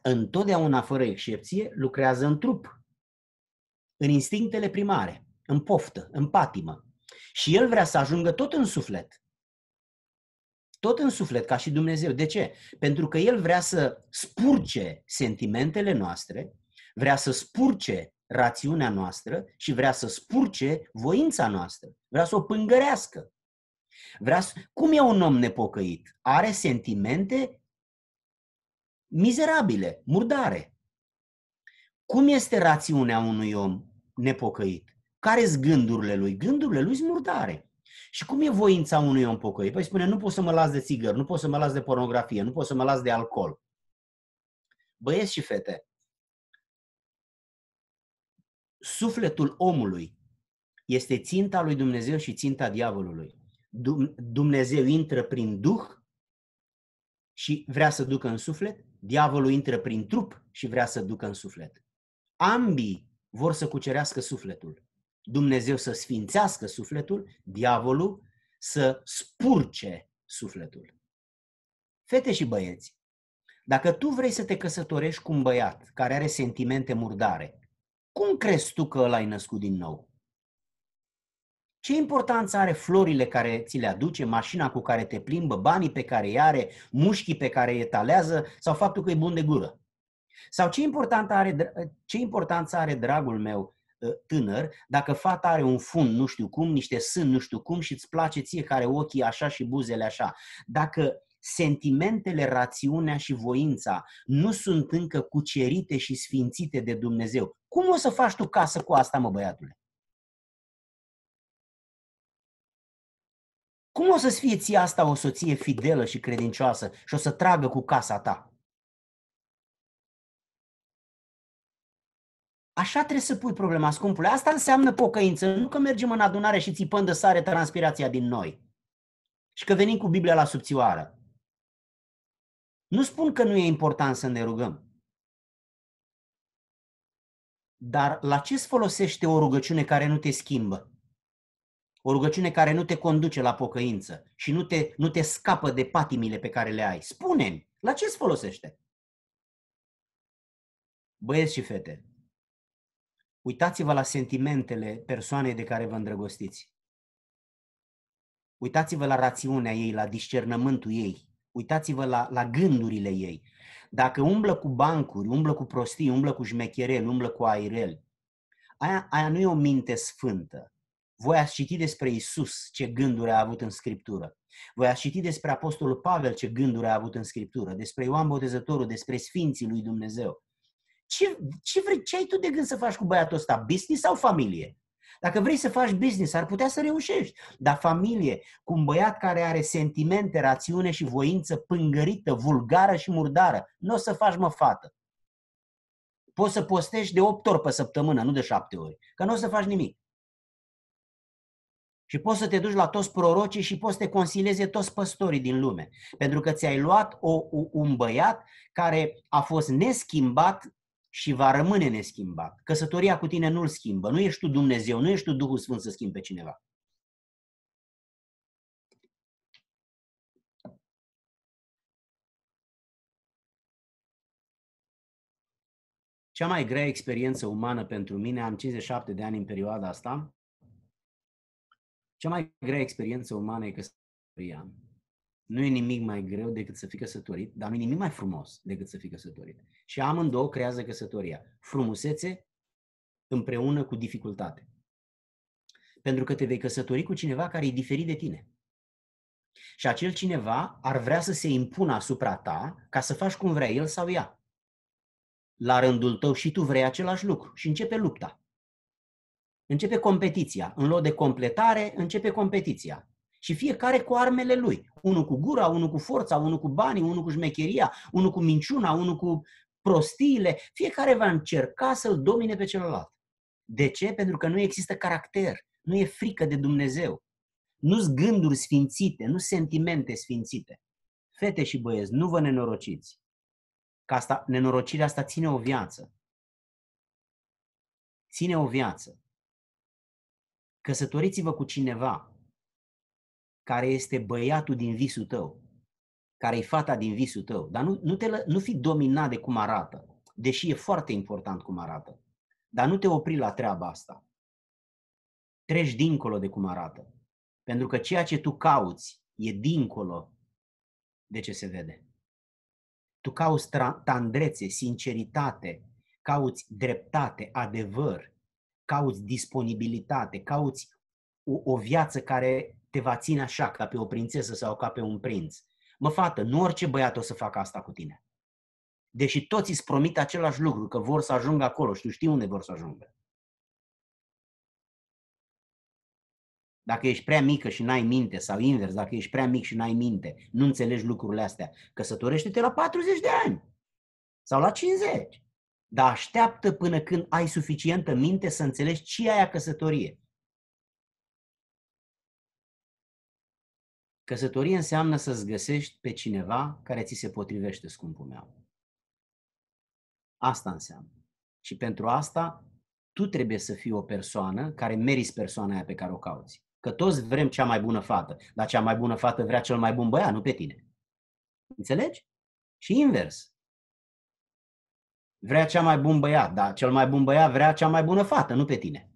întotdeauna fără excepție, lucrează în trup. în instinctele primare, în poftă, în patimă. Și el vrea să ajungă tot în suflet. Tot în suflet, ca și Dumnezeu. De ce? Pentru că el vrea să spurce sentimentele noastre, vrea să spurce rațiunea noastră și vrea să spurce voința noastră. Vrea să o pângărească. Vrea să... Cum e un om nepocăit? Are sentimente mizerabile, murdare. Cum este rațiunea unui om nepocăit? Care sunt gândurile lui? Gândurile lui sunt murdare. Și cum e voința unui om pocăit? Păi spune, nu pot să mă las de țigări, nu pot să mă las de pornografie, nu pot să mă las de alcool. Băieți și fete, sufletul omului este ținta lui Dumnezeu și ținta diavolului. Dumnezeu intră prin Duh și vrea să ducă în suflet, diavolul intră prin trup și vrea să ducă în suflet. Ambii vor să cucerească sufletul. Dumnezeu să sfințească sufletul, diavolul să spurce sufletul. Fete și băieți, dacă tu vrei să te căsătorești cu un băiat care are sentimente murdare, cum crezi tu că ăla ai născut din nou? Ce importanță are florile care ți le aduce, mașina cu care te plimbă, banii pe care îi are, mușchii pe care îi etalează sau faptul că e bun de gură? Sau ce importanță are, ce importanță are dragul meu ă, tânăr dacă fata are un fund nu știu cum, niște sân nu știu cum și îți place ție care ochii așa și buzele așa? Dacă sentimentele, rațiunea și voința nu sunt încă cucerite și sfințite de Dumnezeu, cum o să faci tu casă cu asta, mă băiatule? Cum o să-ți fie ție asta o soție fidelă și credincioasă și o să tragă cu casa ta? Așa trebuie să pui problema, scumpule. Asta înseamnă pocăință. Nu că mergem în adunare și țipăm de sare transpirația din noi. Și că venim cu Biblia la subțioară. Nu spun că nu e important să ne rugăm. Dar la ce îți folosește o rugăciune care nu te schimbă? O rugăciune care nu te conduce la pocăință și nu te, nu te scapă de patimile pe care le ai. Spune-mi, la ce îți folosește? Băieți și fete, uitați-vă la sentimentele persoanei de care vă îndrăgostiți. Uitați-vă la rațiunea ei, la discernământul ei. Uitați-vă la, la gândurile ei. Dacă umblă cu bancuri, umblă cu prostii, umblă cu șmecherel, umblă cu airel, aia, aia nu e o minte sfântă. Voi ați citit despre Isus ce gânduri a avut în Scriptură. Voi ați citit despre Apostolul Pavel ce gânduri a avut în Scriptură, despre Ioan Botezătorul, despre Sfinții lui Dumnezeu. Ce, ce, vrei, ce ai tu de gând să faci cu băiatul ăsta? Business sau familie? Dacă vrei să faci business, ar putea să reușești. Dar familie, cu un băiat care are sentimente, rațiune și voință pângărită, vulgară și murdară, nu o să faci mă fată. Poți să postești de 8 ori pe săptămână, nu de 7 ori, că nu o să faci nimic. Și poți să te duci la toți prorocii și poți să te consilieze toți păstorii din lume. Pentru că ți-ai luat o, un băiat care a fost neschimbat și va rămâne neschimbat. Căsătoria cu tine nu-l schimbă. Nu ești tu Dumnezeu, nu ești tu Duhul Sfânt să schimbi pe cineva. Cea mai grea experiență umană pentru mine, am 57 de ani în perioada asta, cea mai grea experiență umană e căsătoria. Nu e nimic mai greu decât să fii căsătorit, dar nu e nimic mai frumos decât să fii căsătorit. Și amândouă creează căsătoria. Frumusețe împreună cu dificultate. Pentru că te vei căsători cu cineva care e diferit de tine. Și acel cineva ar vrea să se impună asupra ta ca să faci cum vrea el sau ea. La rândul tău și tu vrei același lucru și începe lupta. Începe competiția. În loc de completare, începe competiția. Și fiecare cu armele lui. Unul cu gura, unul cu forța, unul cu banii, unul cu șmecheria, unul cu minciuna, unul cu prostiile. Fiecare va încerca să-l domine pe celălalt. De ce? Pentru că nu există caracter, nu e frică de Dumnezeu. Nu-s gânduri sfințite, nu sentimente sfințite. Fete și băieți, nu vă nenorociți. Că asta, nenorocirea asta ține o viață. Ține o viață. Căsătoriți-vă cu cineva care este băiatul din visul tău, care e fata din visul tău, dar nu, nu, te, nu fi dominat de cum arată, deși e foarte important cum arată. Dar nu te opri la treaba asta. Treci dincolo de cum arată. Pentru că ceea ce tu cauți e dincolo de ce se vede. Tu cauți tandrețe, sinceritate, cauți dreptate, adevăr, cauți disponibilitate, cauți o, o viață care te va ține așa, ca pe o prințesă sau ca pe un prinț. Mă, fată, nu orice băiat o să facă asta cu tine. Deși toți îți promit același lucru, că vor să ajungă acolo și tu știi unde vor să ajungă. Dacă ești prea mică și n-ai minte, sau invers, dacă ești prea mic și n-ai minte, nu înțelegi lucrurile astea, căsătorește-te la 40 de ani sau la 50. Dar așteaptă până când ai suficientă minte să înțelegi ce e aia căsătorie. Căsătorie înseamnă să-ți găsești pe cineva care ți se potrivește, scumpul meu. Asta înseamnă. Și pentru asta, tu trebuie să fii o persoană care meriți persoana aia pe care o cauți. Că toți vrem cea mai bună fată, dar cea mai bună fată vrea cel mai bun băiat, nu pe tine. Înțelegi? Și invers. Vrea cea mai bun băiat, dar cel mai bun băiat vrea cea mai bună fată, nu pe tine.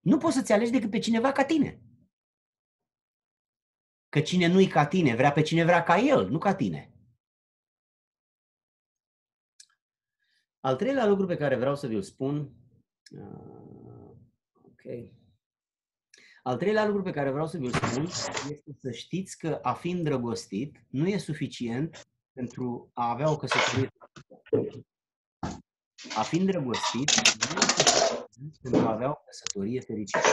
Nu poți să-ți alegi decât pe cineva ca tine. Că cine nu-i ca tine, vrea pe cine vrea ca el, nu ca tine. Al treilea lucru pe care vreau să vi-l spun, uh, ok. Al treilea lucru pe care vreau să vi-l spun este să știți că a fi îndrăgostit nu e suficient pentru a avea o căsătorie. A fi îndrăgostit nu e suficient pentru a avea o căsătorie fericită.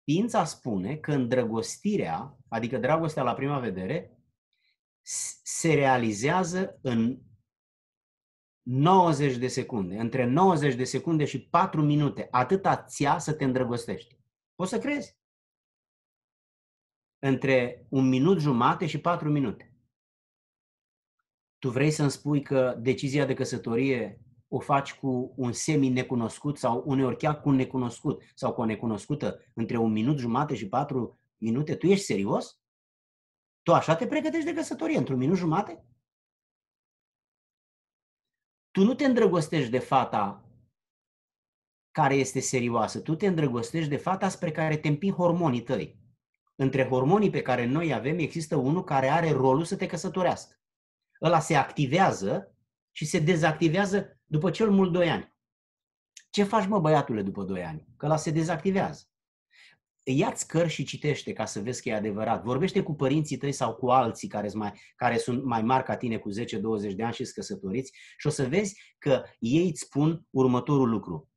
Știința spune că îndrăgostirea, adică dragostea la prima vedere, se realizează în 90 de secunde. Între 90 de secunde și 4 minute. Atâta ți să te îndrăgostești. Poți să crezi? Între un minut jumate și 4 minute. Tu vrei să-mi spui că decizia de căsătorie o faci cu un semi-necunoscut sau uneori chiar cu un necunoscut sau cu o necunoscută între un minut jumate și patru minute, tu ești serios? Tu așa te pregătești de căsătorie, într-un minut jumate? Tu nu te îndrăgostești de fata care este serioasă, tu te îndrăgostești de fata spre care te împing hormonii tăi. Între hormonii pe care noi avem există unul care are rolul să te căsătorească. Ăla se activează și se dezactivează după cel mult 2 ani. Ce faci, mă, băiatule, după 2 ani? Că la se dezactivează. Ia-ți cărți și citește ca să vezi că e adevărat. Vorbește cu părinții tăi sau cu alții care, mai, care sunt mai mari ca tine cu 10-20 de ani și sunt căsătoriți și o să vezi că ei îți spun următorul lucru.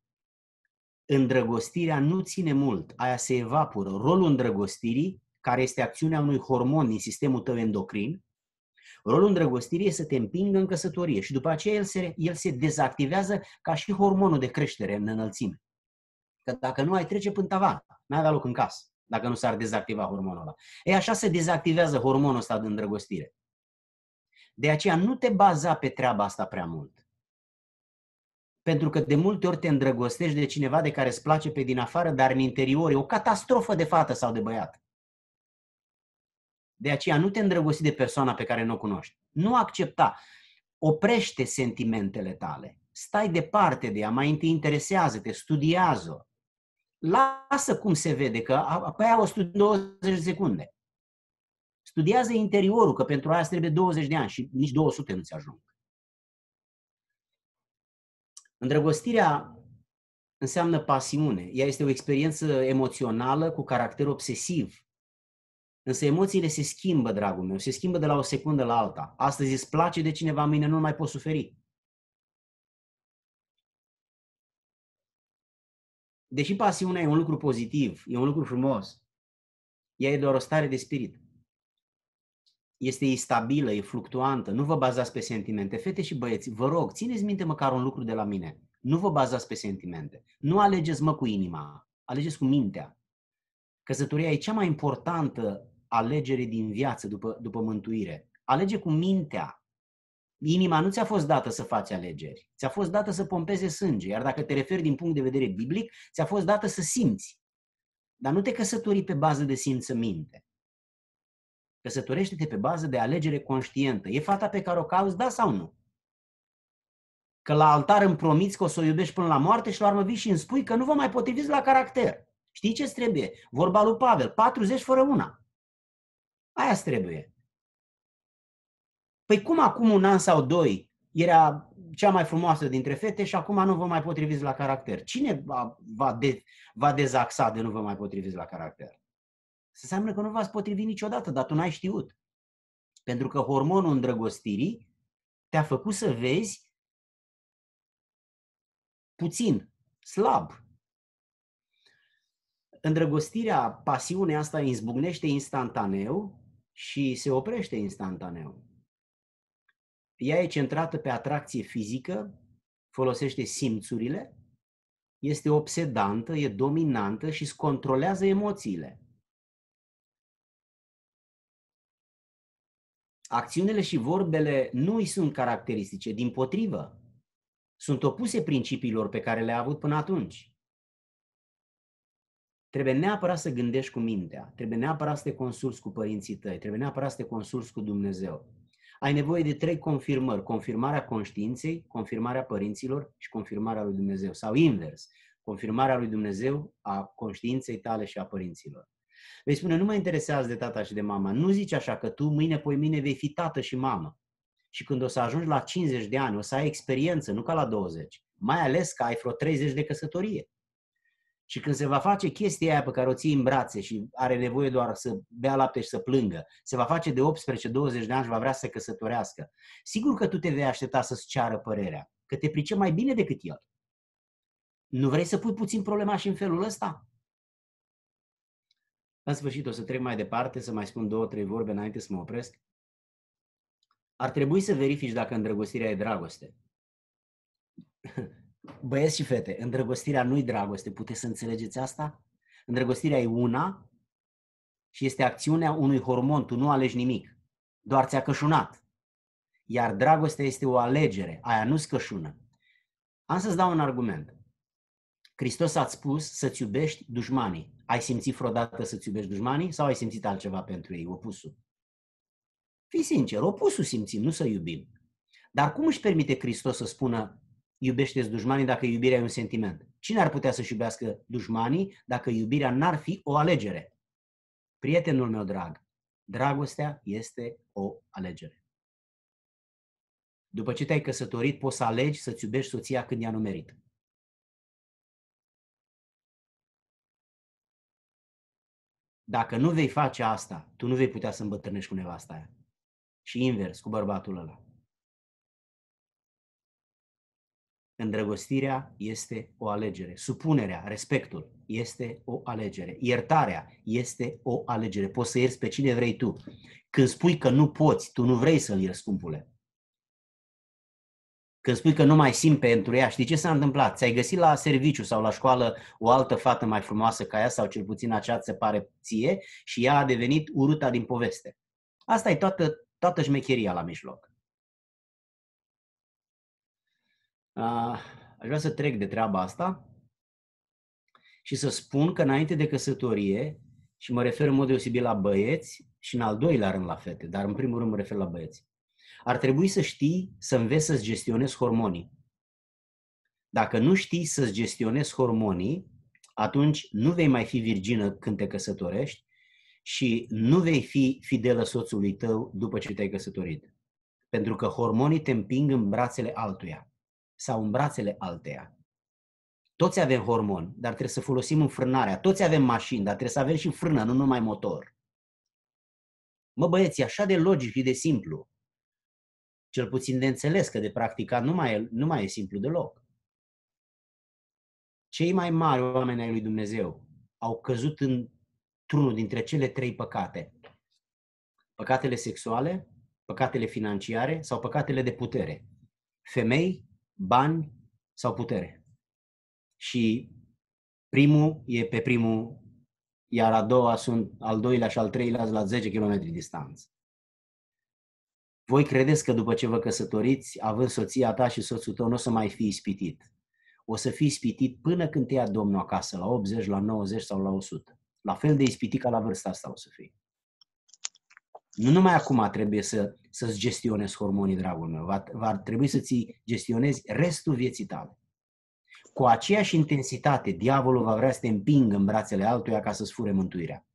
Îndrăgostirea nu ține mult, aia se evaporă. Rolul îndrăgostirii, care este acțiunea unui hormon din sistemul tău endocrin, Rolul îndrăgostirii este să te împingă în căsătorie și după aceea el se, el se dezactivează ca și hormonul de creștere în înălțime. Că dacă nu ai trece până tavan, n-ai avea loc în casă, dacă nu s-ar dezactiva hormonul ăla. E așa se dezactivează hormonul ăsta de îndrăgostire. De aceea nu te baza pe treaba asta prea mult. Pentru că de multe ori te îndrăgostești de cineva de care îți place pe din afară, dar în interior e o catastrofă de fată sau de băiat. De aceea nu te îndrăgosti de persoana pe care nu o cunoști. Nu accepta. Oprește sentimentele tale. Stai departe de ea, mai întâi interesează-te, studiază-o. Lasă cum se vede, că apoi au 20 de secunde. Studiază interiorul, că pentru aia trebuie 20 de ani și nici 200 nu ți ajung. Îndrăgostirea înseamnă pasiune. Ea este o experiență emoțională cu caracter obsesiv. Însă emoțiile se schimbă, dragul meu, se schimbă de la o secundă la alta. Astăzi îți place de cineva, mâine nu mai poți suferi. Deși pasiunea e un lucru pozitiv, e un lucru frumos, ea e doar o stare de spirit. Este instabilă, e fluctuantă, nu vă bazați pe sentimente. Fete și băieți, vă rog, țineți minte măcar un lucru de la mine. Nu vă bazați pe sentimente. Nu alegeți mă cu inima, alegeți cu mintea. Căsătoria e cea mai importantă alegere din viață după, după mântuire. Alege cu mintea. Inima nu ți-a fost dată să faci alegeri. Ți-a fost dată să pompeze sânge. Iar dacă te referi din punct de vedere biblic, ți-a fost dată să simți. Dar nu te căsători pe bază de simțăminte. Căsătorește-te pe bază de alegere conștientă. E fata pe care o cauți, da sau nu? că la altar îmi promiți că o să o iubești până la moarte și la urmă vii și îmi spui că nu vă mai potriviți la caracter. Știi ce trebuie? Vorba lui Pavel, 40 fără una. Aia trebuie. Păi cum acum un an sau doi era cea mai frumoasă dintre fete și acum nu vă mai potriviți la caracter? Cine va, va, de, va dezaxa de nu vă mai potriviți la caracter? Se înseamnă că nu v-ați potrivit niciodată, dar tu n-ai știut. Pentru că hormonul îndrăgostirii te-a făcut să vezi puțin, slab. Îndrăgostirea, pasiunea asta izbucnește instantaneu și se oprește instantaneu. Ea e centrată pe atracție fizică, folosește simțurile, este obsedantă, e dominantă și îți controlează emoțiile. Acțiunile și vorbele nu îi sunt caracteristice, din potrivă, sunt opuse principiilor pe care le-a avut până atunci. Trebuie neapărat să gândești cu mintea, trebuie neapărat să te consulți cu părinții tăi, trebuie neapărat să te consulți cu Dumnezeu. Ai nevoie de trei confirmări. Confirmarea conștiinței, confirmarea părinților și confirmarea lui Dumnezeu. Sau invers, confirmarea lui Dumnezeu a conștiinței tale și a părinților. Vei spune, nu mă interesează de tata și de mama. Nu zici așa că tu mâine, poi mine vei fi tată și mamă. Și când o să ajungi la 50 de ani, o să ai experiență, nu ca la 20. Mai ales că ai vreo 30 de căsătorie. Și când se va face chestia aia pe care o ții în brațe și are nevoie doar să bea lapte și să plângă, se va face de 18-20 de ani și va vrea să se căsătorească, sigur că tu te vei aștepta să-ți ceară părerea, că te price mai bine decât el. Nu vrei să pui puțin problema și în felul ăsta? În sfârșit, o să trec mai departe, să mai spun două, trei vorbe înainte să mă opresc. Ar trebui să verifici dacă îndrăgostirea e dragoste. Băieți și fete, îndrăgostirea nu-i dragoste. Puteți să înțelegeți asta? Îndrăgostirea e una și este acțiunea unui hormon. Tu nu alegi nimic. Doar ți-a cășunat. Iar dragostea este o alegere. Aia nu-ți cășună. Am să-ți dau un argument. Hristos a spus să-ți iubești dușmanii. Ai simțit vreodată să-ți iubești dușmanii sau ai simțit altceva pentru ei, opusul? Fii sincer, opusul simțim, nu să iubim. Dar cum își permite Hristos să spună iubește-ți dușmanii dacă iubirea e un sentiment? Cine ar putea să-și iubească dușmanii dacă iubirea n-ar fi o alegere? Prietenul meu drag, dragostea este o alegere. După ce te-ai căsătorit, poți să alegi să-ți iubești soția când ea nu merită. Dacă nu vei face asta, tu nu vei putea să îmbătrânești cu nevasta aia. Și invers, cu bărbatul ăla. Îndrăgostirea este o alegere. Supunerea, respectul este o alegere. Iertarea este o alegere. Poți să ierți pe cine vrei tu. Când spui că nu poți, tu nu vrei să-l ierți, scumpule. Când spui că nu mai simți pentru ea, știi ce s-a întâmplat? Ți-ai găsit la serviciu sau la școală o altă fată mai frumoasă ca ea sau cel puțin acea ți se pare ție și ea a devenit urâta din poveste. Asta e toată toată șmecheria la mijloc. Aș vrea să trec de treaba asta și să spun că înainte de căsătorie, și mă refer în mod deosebit la băieți și în al doilea rând la fete, dar în primul rând mă refer la băieți, ar trebui să știi să înveți să-ți gestionezi hormonii. Dacă nu știi să-ți gestionezi hormonii, atunci nu vei mai fi virgină când te căsătorești și nu vei fi fidelă soțului tău după ce te-ai căsătorit. Pentru că hormonii te împing în brațele altuia sau în brațele alteia. Toți avem hormoni, dar trebuie să folosim înfrânarea. Toți avem mașini, dar trebuie să avem și frână, nu numai motor. Mă băieți, e așa de logic și de simplu. Cel puțin de înțeles că de practicat nu mai e, nu mai e simplu deloc. Cei mai mari oameni ai lui Dumnezeu au căzut în într-unul dintre cele trei păcate. Păcatele sexuale, păcatele financiare sau păcatele de putere. Femei, bani sau putere. Și primul e pe primul, iar a doua sunt al doilea și al treilea la 10 km distanță. Voi credeți că după ce vă căsătoriți, având soția ta și soțul tău, nu o să mai fii ispitit. O să fii ispitit până când te ia Domnul acasă, la 80, la 90 sau la 100. La fel de ispitit ca la vârsta asta o să fii. Nu numai acum trebuie să, să-ți gestionezi hormonii, dragul meu, va, va trebui să-ți gestionezi restul vieții tale. Cu aceeași intensitate, diavolul va vrea să te împingă în brațele altuia ca să-ți fure mântuirea.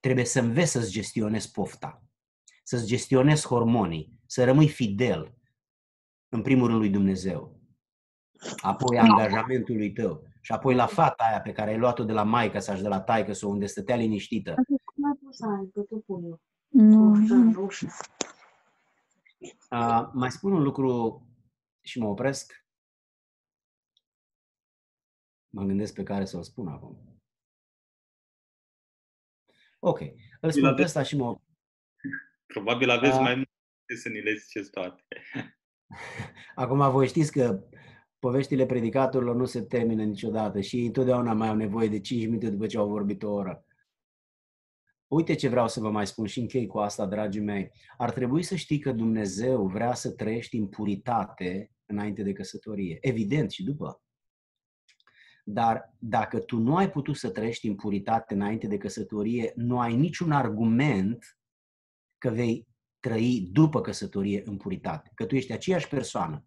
Trebuie să înveți să-ți gestionezi pofta, să-ți gestionezi hormonii, să rămâi fidel, în primul rând lui Dumnezeu, apoi angajamentul lui tău și apoi la fata aia pe care ai luat-o de la maică sau de la taică sau unde stătea liniștită. Cum ai pus nu. Uh, mai spun un lucru și mă opresc. Mă gândesc pe care să-l spun acum. Ok. Îl spun pe ăsta și mă... Probabil aveți uh, mai multe să ni le ziceți toate. Acum voi știți că poveștile predicatorilor nu se termină niciodată și ei întotdeauna mai au nevoie de 5 minute după ce au vorbit o oră. Uite ce vreau să vă mai spun și închei cu asta, dragii mei. Ar trebui să știi că Dumnezeu vrea să trăiești în puritate înainte de căsătorie. Evident și după. Dar dacă tu nu ai putut să trăiești în puritate înainte de căsătorie, nu ai niciun argument că vei trăi după căsătorie în puritate, că tu ești aceeași persoană.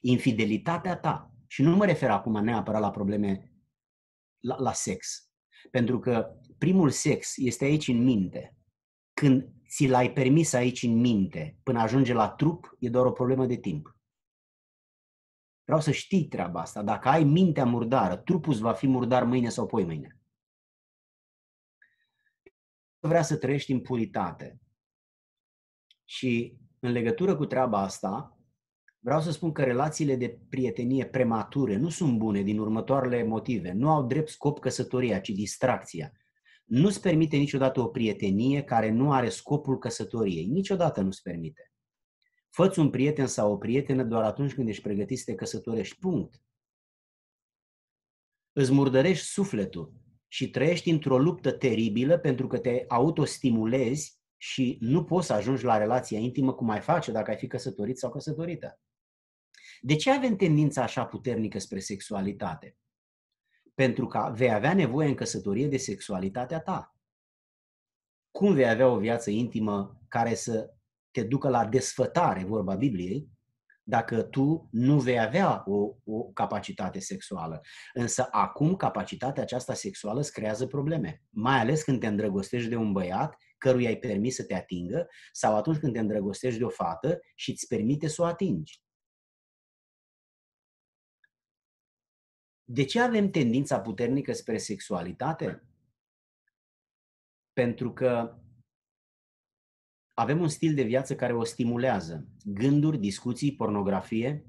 Infidelitatea ta, și nu mă refer acum neapărat la probleme la, la sex, pentru că primul sex este aici în minte. Când ți l-ai permis aici în minte, până ajunge la trup, e doar o problemă de timp. Vreau să știi treaba asta. Dacă ai mintea murdară, trupul îți va fi murdar mâine sau poi mâine. Vrea să trăiești în puritate. Și în legătură cu treaba asta, vreau să spun că relațiile de prietenie premature nu sunt bune din următoarele motive. Nu au drept scop căsătoria, ci distracția. Nu-ți permite niciodată o prietenie care nu are scopul căsătoriei. Niciodată nu-ți permite. Făți un prieten sau o prietenă doar atunci când ești pregătit să te căsătorești. Punct. Îți murdărești sufletul și trăiești într-o luptă teribilă pentru că te autostimulezi și nu poți să ajungi la relația intimă cum ai face dacă ai fi căsătorit sau căsătorită. De ce avem tendința așa puternică spre sexualitate? Pentru că vei avea nevoie în căsătorie de sexualitatea ta. Cum vei avea o viață intimă care să te ducă la desfătare, vorba Bibliei, dacă tu nu vei avea o, o capacitate sexuală. Însă acum capacitatea aceasta sexuală îți creează probleme, mai ales când te îndrăgostești de un băiat căruia ai permis să te atingă sau atunci când te îndrăgostești de o fată și îți permite să o atingi. De ce avem tendința puternică spre sexualitate? Pentru că avem un stil de viață care o stimulează. Gânduri, discuții, pornografie.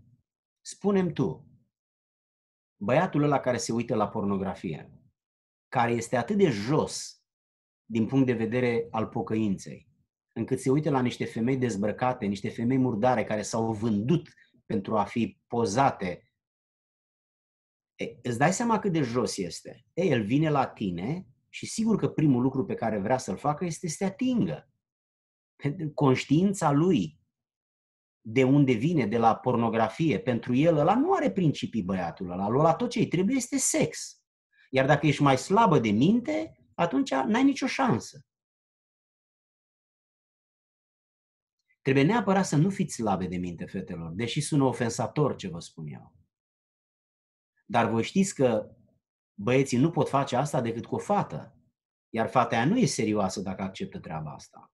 Spunem tu, băiatul ăla care se uită la pornografie, care este atât de jos din punct de vedere al pocăinței, încât se uită la niște femei dezbrăcate, niște femei murdare care s-au vândut pentru a fi pozate. E, îți dai seama cât de jos este. E, el vine la tine și sigur că primul lucru pe care vrea să-l facă este să te atingă conștiința lui de unde vine, de la pornografie, pentru el ăla nu are principii băiatul ăla, ăla tot ce îi trebuie este sex. Iar dacă ești mai slabă de minte, atunci n-ai nicio șansă. Trebuie neapărat să nu fiți slabe de minte, fetelor, deși sună ofensator ce vă spun eu. Dar voi știți că băieții nu pot face asta decât cu o fată. Iar fata aia nu e serioasă dacă acceptă treaba asta.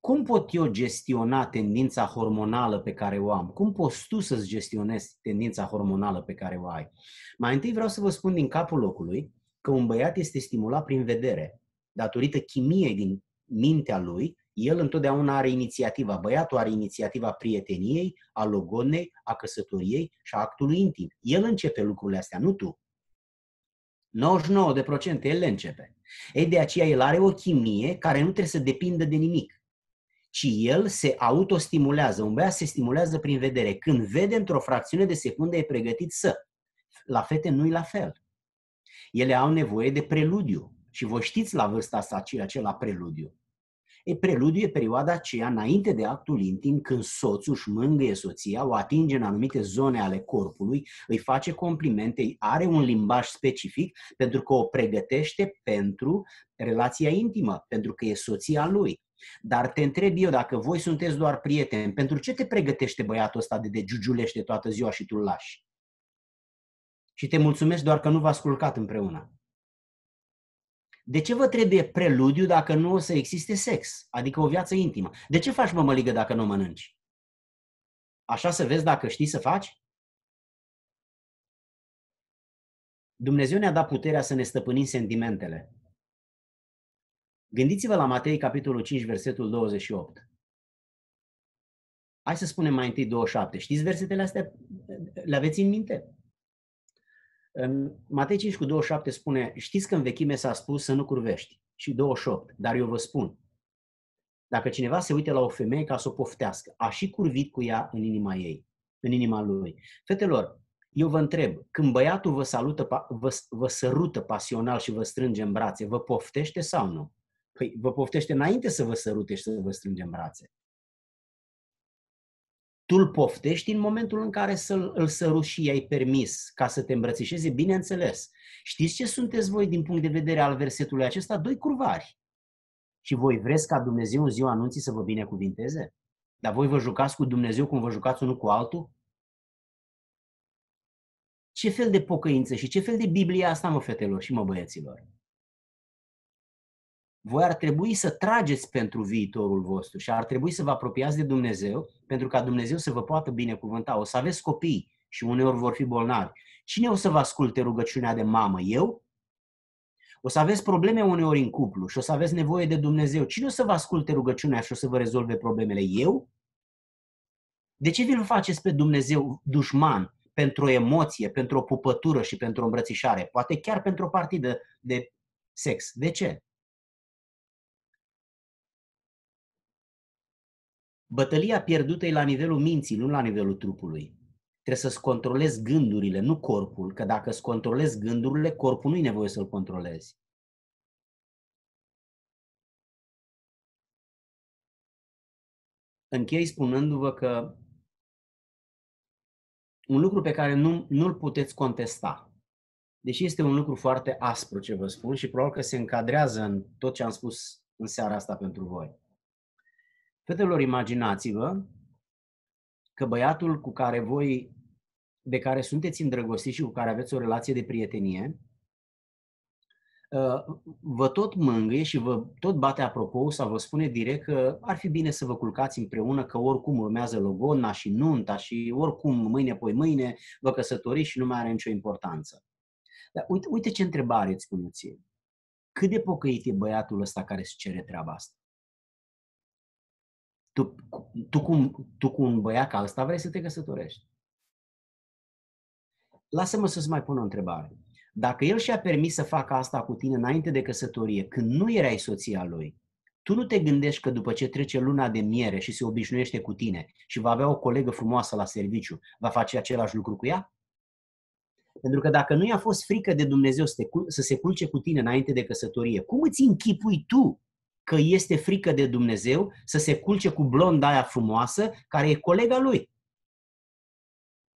Cum pot eu gestiona tendința hormonală pe care o am? Cum poți tu să-ți gestionezi tendința hormonală pe care o ai? Mai întâi vreau să vă spun din capul locului că un băiat este stimulat prin vedere. Datorită chimiei din mintea lui, el întotdeauna are inițiativa. Băiatul are inițiativa prieteniei, a logonei, a căsătoriei și a actului intim. El începe lucrurile astea, nu tu. 99% el le începe. Ei, de aceea el are o chimie care nu trebuie să depindă de nimic ci el se autostimulează. Un băiat se stimulează prin vedere. Când vede într-o fracțiune de secundă, e pregătit să. La fete nu-i la fel. Ele au nevoie de preludiu. Și vă știți la vârsta asta acela preludiu. E preludiu e perioada aceea înainte de actul intim, când soțul își mângâie soția, o atinge în anumite zone ale corpului, îi face complimente, are un limbaj specific pentru că o pregătește pentru relația intimă, pentru că e soția lui. Dar te întreb eu, dacă voi sunteți doar prieteni, pentru ce te pregătește băiatul ăsta de, de giugiulește toată ziua și tu-l lași? Și te mulțumesc doar că nu v-ați culcat împreună. De ce vă trebuie preludiu dacă nu o să existe sex? Adică o viață intimă. De ce faci mămăligă dacă nu mănânci? Așa să vezi dacă știi să faci? Dumnezeu ne-a dat puterea să ne stăpânim sentimentele. Gândiți-vă la Matei, capitolul 5, versetul 28. Hai să spunem mai întâi 27. Știți versetele astea? Le aveți în minte? În Matei 5 cu 27 spune, știți că în vechime s-a spus să nu curvești. Și 28, dar eu vă spun, dacă cineva se uită la o femeie ca să o poftească, a și curvit cu ea în inima ei, în inima lui. Fetelor, eu vă întreb, când băiatul vă salută, vă, vă sărută pasional și vă strânge în brațe, vă poftește sau nu? Păi vă poftește înainte să vă sărute și să vă strânge în brațe. Tu îl poftești în momentul în care să îl săruși și ai permis ca să te îmbrățișeze, bineînțeles. Știți ce sunteți voi din punct de vedere al versetului acesta? Doi curvari. Și voi vreți ca Dumnezeu în ziua anunții să vă binecuvinteze? Dar voi vă jucați cu Dumnezeu cum vă jucați unul cu altul? Ce fel de pocăință și ce fel de Biblie asta, mă, fetelor și mă, băieților? Voi ar trebui să trageți pentru viitorul vostru și ar trebui să vă apropiați de Dumnezeu pentru ca Dumnezeu să vă poată binecuvânta. O să aveți copii și uneori vor fi bolnavi. Cine o să vă asculte rugăciunea de mamă? Eu? O să aveți probleme uneori în cuplu și o să aveți nevoie de Dumnezeu. Cine o să vă asculte rugăciunea și o să vă rezolve problemele? Eu? De ce vi-l faceți pe Dumnezeu dușman pentru o emoție, pentru o pupătură și pentru o îmbrățișare? Poate chiar pentru o partidă de sex. De ce? Bătălia pierdută e la nivelul minții, nu la nivelul trupului. Trebuie să-ți controlezi gândurile, nu corpul, că dacă îți controlezi gândurile, corpul nu-i nevoie să-l controlezi. Închei spunându-vă că un lucru pe care nu, nu-l puteți contesta, deși este un lucru foarte aspru ce vă spun și probabil că se încadrează în tot ce am spus în seara asta pentru voi. Fetelor, imaginați-vă că băiatul cu care voi, de care sunteți îndrăgostiți și cu care aveți o relație de prietenie, uh, vă tot mângâie și vă tot bate apropo sau vă spune direct că ar fi bine să vă culcați împreună, că oricum urmează logona și nunta și oricum mâine, poi mâine vă căsătoriți și nu mai are nicio importanță. Dar uite, uite ce întrebare îți spun ție. Cât de pocăit e băiatul ăsta care îți cere treaba asta? Tu, tu, cu, tu cu un băiat ca ăsta vrei să te căsătorești. Lasă-mă să-ți mai pun o întrebare. Dacă el și-a permis să facă asta cu tine înainte de căsătorie, când nu erai soția lui, tu nu te gândești că după ce trece luna de miere și se obișnuiește cu tine și va avea o colegă frumoasă la serviciu, va face același lucru cu ea? Pentru că dacă nu i-a fost frică de Dumnezeu să, te, să se culce cu tine înainte de căsătorie, cum îți închipui tu că este frică de Dumnezeu să se culce cu blonda aia frumoasă care e colega lui.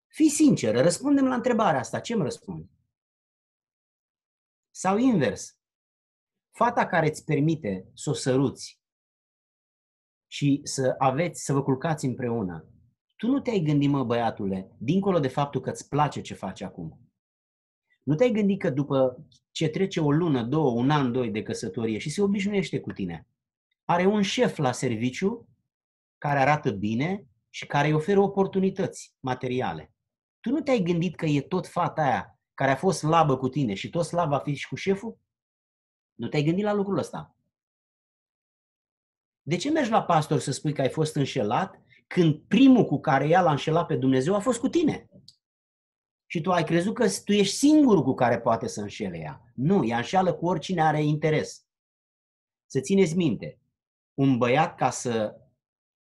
Fii sinceră, răspundem la întrebarea asta. Ce îmi răspunzi? Sau invers, fata care îți permite să o săruți și să aveți, să vă culcați împreună, tu nu te-ai gândit, mă, băiatule, dincolo de faptul că îți place ce faci acum. Nu te-ai gândit că după ce trece o lună, două, un an, doi de căsătorie și se obișnuiește cu tine, are un șef la serviciu care arată bine și care îi oferă oportunități materiale. Tu nu te-ai gândit că e tot fata aia care a fost slabă cu tine și tot slab va fi și cu șeful? Nu te-ai gândit la lucrul ăsta? De ce mergi la pastor să spui că ai fost înșelat când primul cu care ea l-a înșelat pe Dumnezeu a fost cu tine? Și tu ai crezut că tu ești singurul cu care poate să înșele ea. Nu, ea înșeală cu oricine are interes. Să țineți minte, un băiat ca să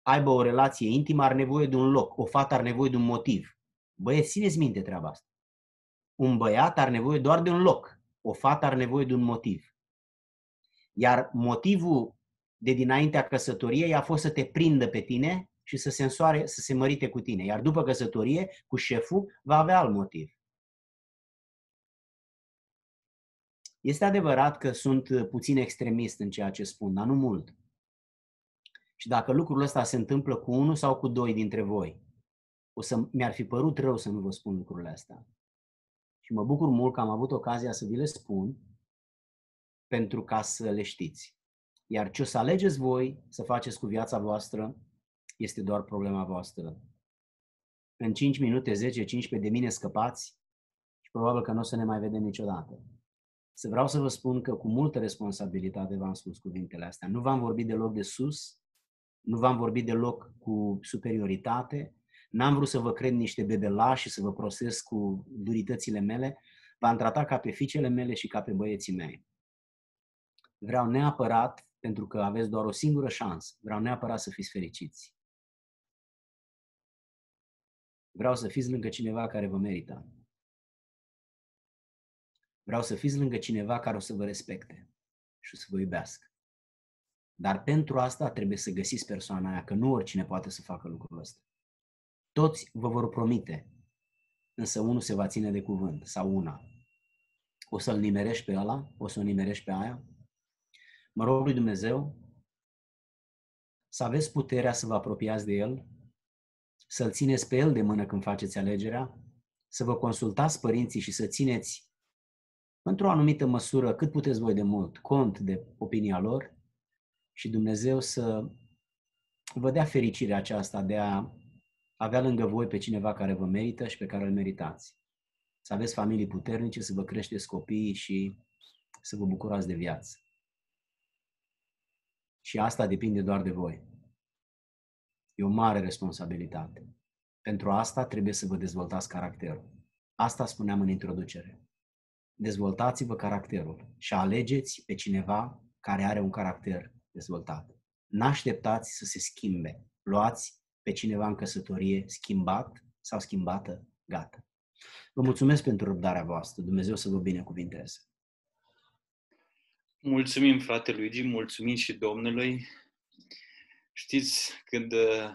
aibă o relație intimă are nevoie de un loc, o fată are nevoie de un motiv. Băieți, țineți minte treaba asta. Un băiat are nevoie doar de un loc, o fată are nevoie de un motiv. Iar motivul de dinaintea căsătoriei a fost să te prindă pe tine și să se însoare, să se mărite cu tine. Iar după căsătorie, cu șeful, va avea alt motiv. Este adevărat că sunt puțin extremist în ceea ce spun, dar nu mult. Și dacă lucrul ăsta se întâmplă cu unul sau cu doi dintre voi, o să mi-ar fi părut rău să nu vă spun lucrurile astea. Și mă bucur mult că am avut ocazia să vi le spun pentru ca să le știți. Iar ce o să alegeți voi să faceți cu viața voastră este doar problema voastră. În 5 minute, 10, 15 de mine scăpați și probabil că nu o să ne mai vedem niciodată. Să vreau să vă spun că cu multă responsabilitate v-am spus cuvintele astea. Nu v-am vorbit deloc de sus, nu v-am vorbit deloc cu superioritate, n-am vrut să vă cred niște bebelași și să vă prosesc cu duritățile mele, v-am tratat ca pe fiicele mele și ca pe băieții mei. Vreau neapărat, pentru că aveți doar o singură șansă, vreau neapărat să fiți fericiți. Vreau să fiți lângă cineva care vă merită. Vreau să fiți lângă cineva care o să vă respecte și o să vă iubească. Dar pentru asta trebuie să găsiți persoana aia, că nu oricine poate să facă lucrul ăsta. Toți vă vor promite, însă unul se va ține de cuvânt sau una. O să-l nimerești pe ăla, o să o nimerești pe aia. Mă rog lui Dumnezeu să aveți puterea să vă apropiați de El, să-L țineți pe El de mână când faceți alegerea, să vă consultați părinții și să țineți într-o anumită măsură, cât puteți voi de mult, cont de opinia lor și Dumnezeu să vă dea fericirea aceasta de a avea lângă voi pe cineva care vă merită și pe care îl meritați. Să aveți familii puternice, să vă creșteți copiii și să vă bucurați de viață. Și asta depinde doar de voi. E o mare responsabilitate. Pentru asta trebuie să vă dezvoltați caracterul. Asta spuneam în introducere. Dezvoltați-vă caracterul și alegeți pe cineva care are un caracter dezvoltat. N-așteptați să se schimbe. Luați pe cineva în căsătorie schimbat sau schimbată, gata. Vă mulțumesc pentru răbdarea voastră. Dumnezeu să vă binecuvinteze. Mulțumim, frate Luigi, mulțumim și Domnului. Știți, când uh,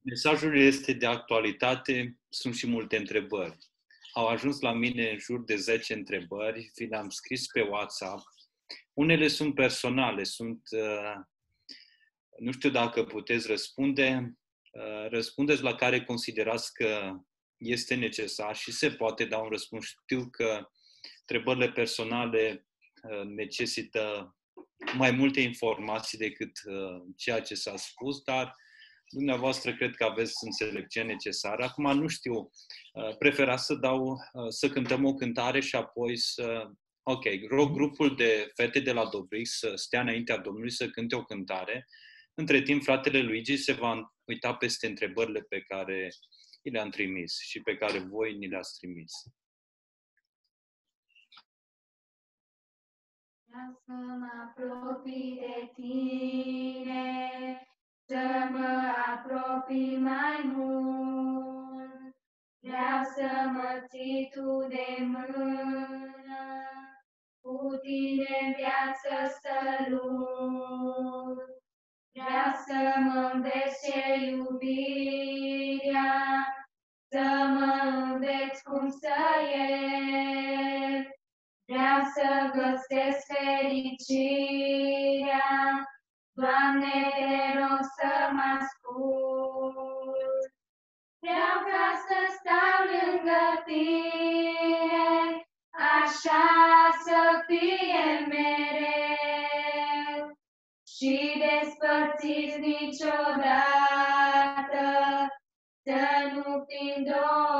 mesajul este de actualitate, sunt și multe întrebări. Au ajuns la mine în jur de 10 întrebări, vi le-am scris pe WhatsApp. Unele sunt personale, sunt uh, nu știu dacă puteți răspunde. Uh, răspundeți la care considerați că este necesar și se poate da un răspuns. Știu că întrebările personale uh, necesită mai multe informații decât uh, ceea ce s-a spus, dar dumneavoastră cred că aveți înțelepciune necesară. Acum nu știu, preferați să dau, să cântăm o cântare și apoi să... Ok, rog grupul de fete de la Dobric să stea înaintea Domnului să cânte o cântare între timp, fratele Luigi se va uita peste întrebările pe care i le-am trimis și pe care voi ni le-ați trimis. Vreau să mă apropii de tine, să mă apropii mai mult. Vreau să mă ții tu de mână, cu tine viață să lupt. Vreau să mă înveți ce iubirea, să mă înveți cum să iert. Vreau să găsesc fericirea, Doamne, te rog să mă ascult. Vreau ca să stau lângă tine, așa să fie mereu și despărțiți niciodată, să nu fim Domnul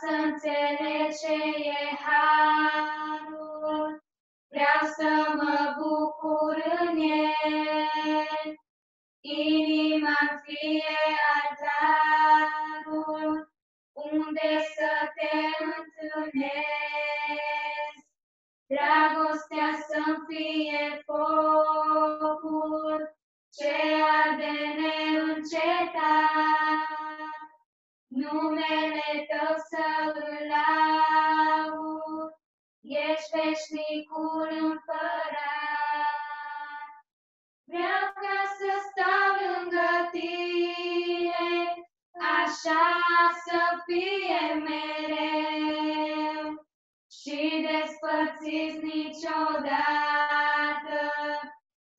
să înțeleg ce e harul, vreau să mă bucur în el. inima fie altarul, unde să te întâlnesc. Dragostea să fie focul, ce arde neîncetat numele Tău să îl aud, ești veșnicul împărat. Vreau ca să stau lângă Tine, așa să fie mereu și despărțiți niciodată,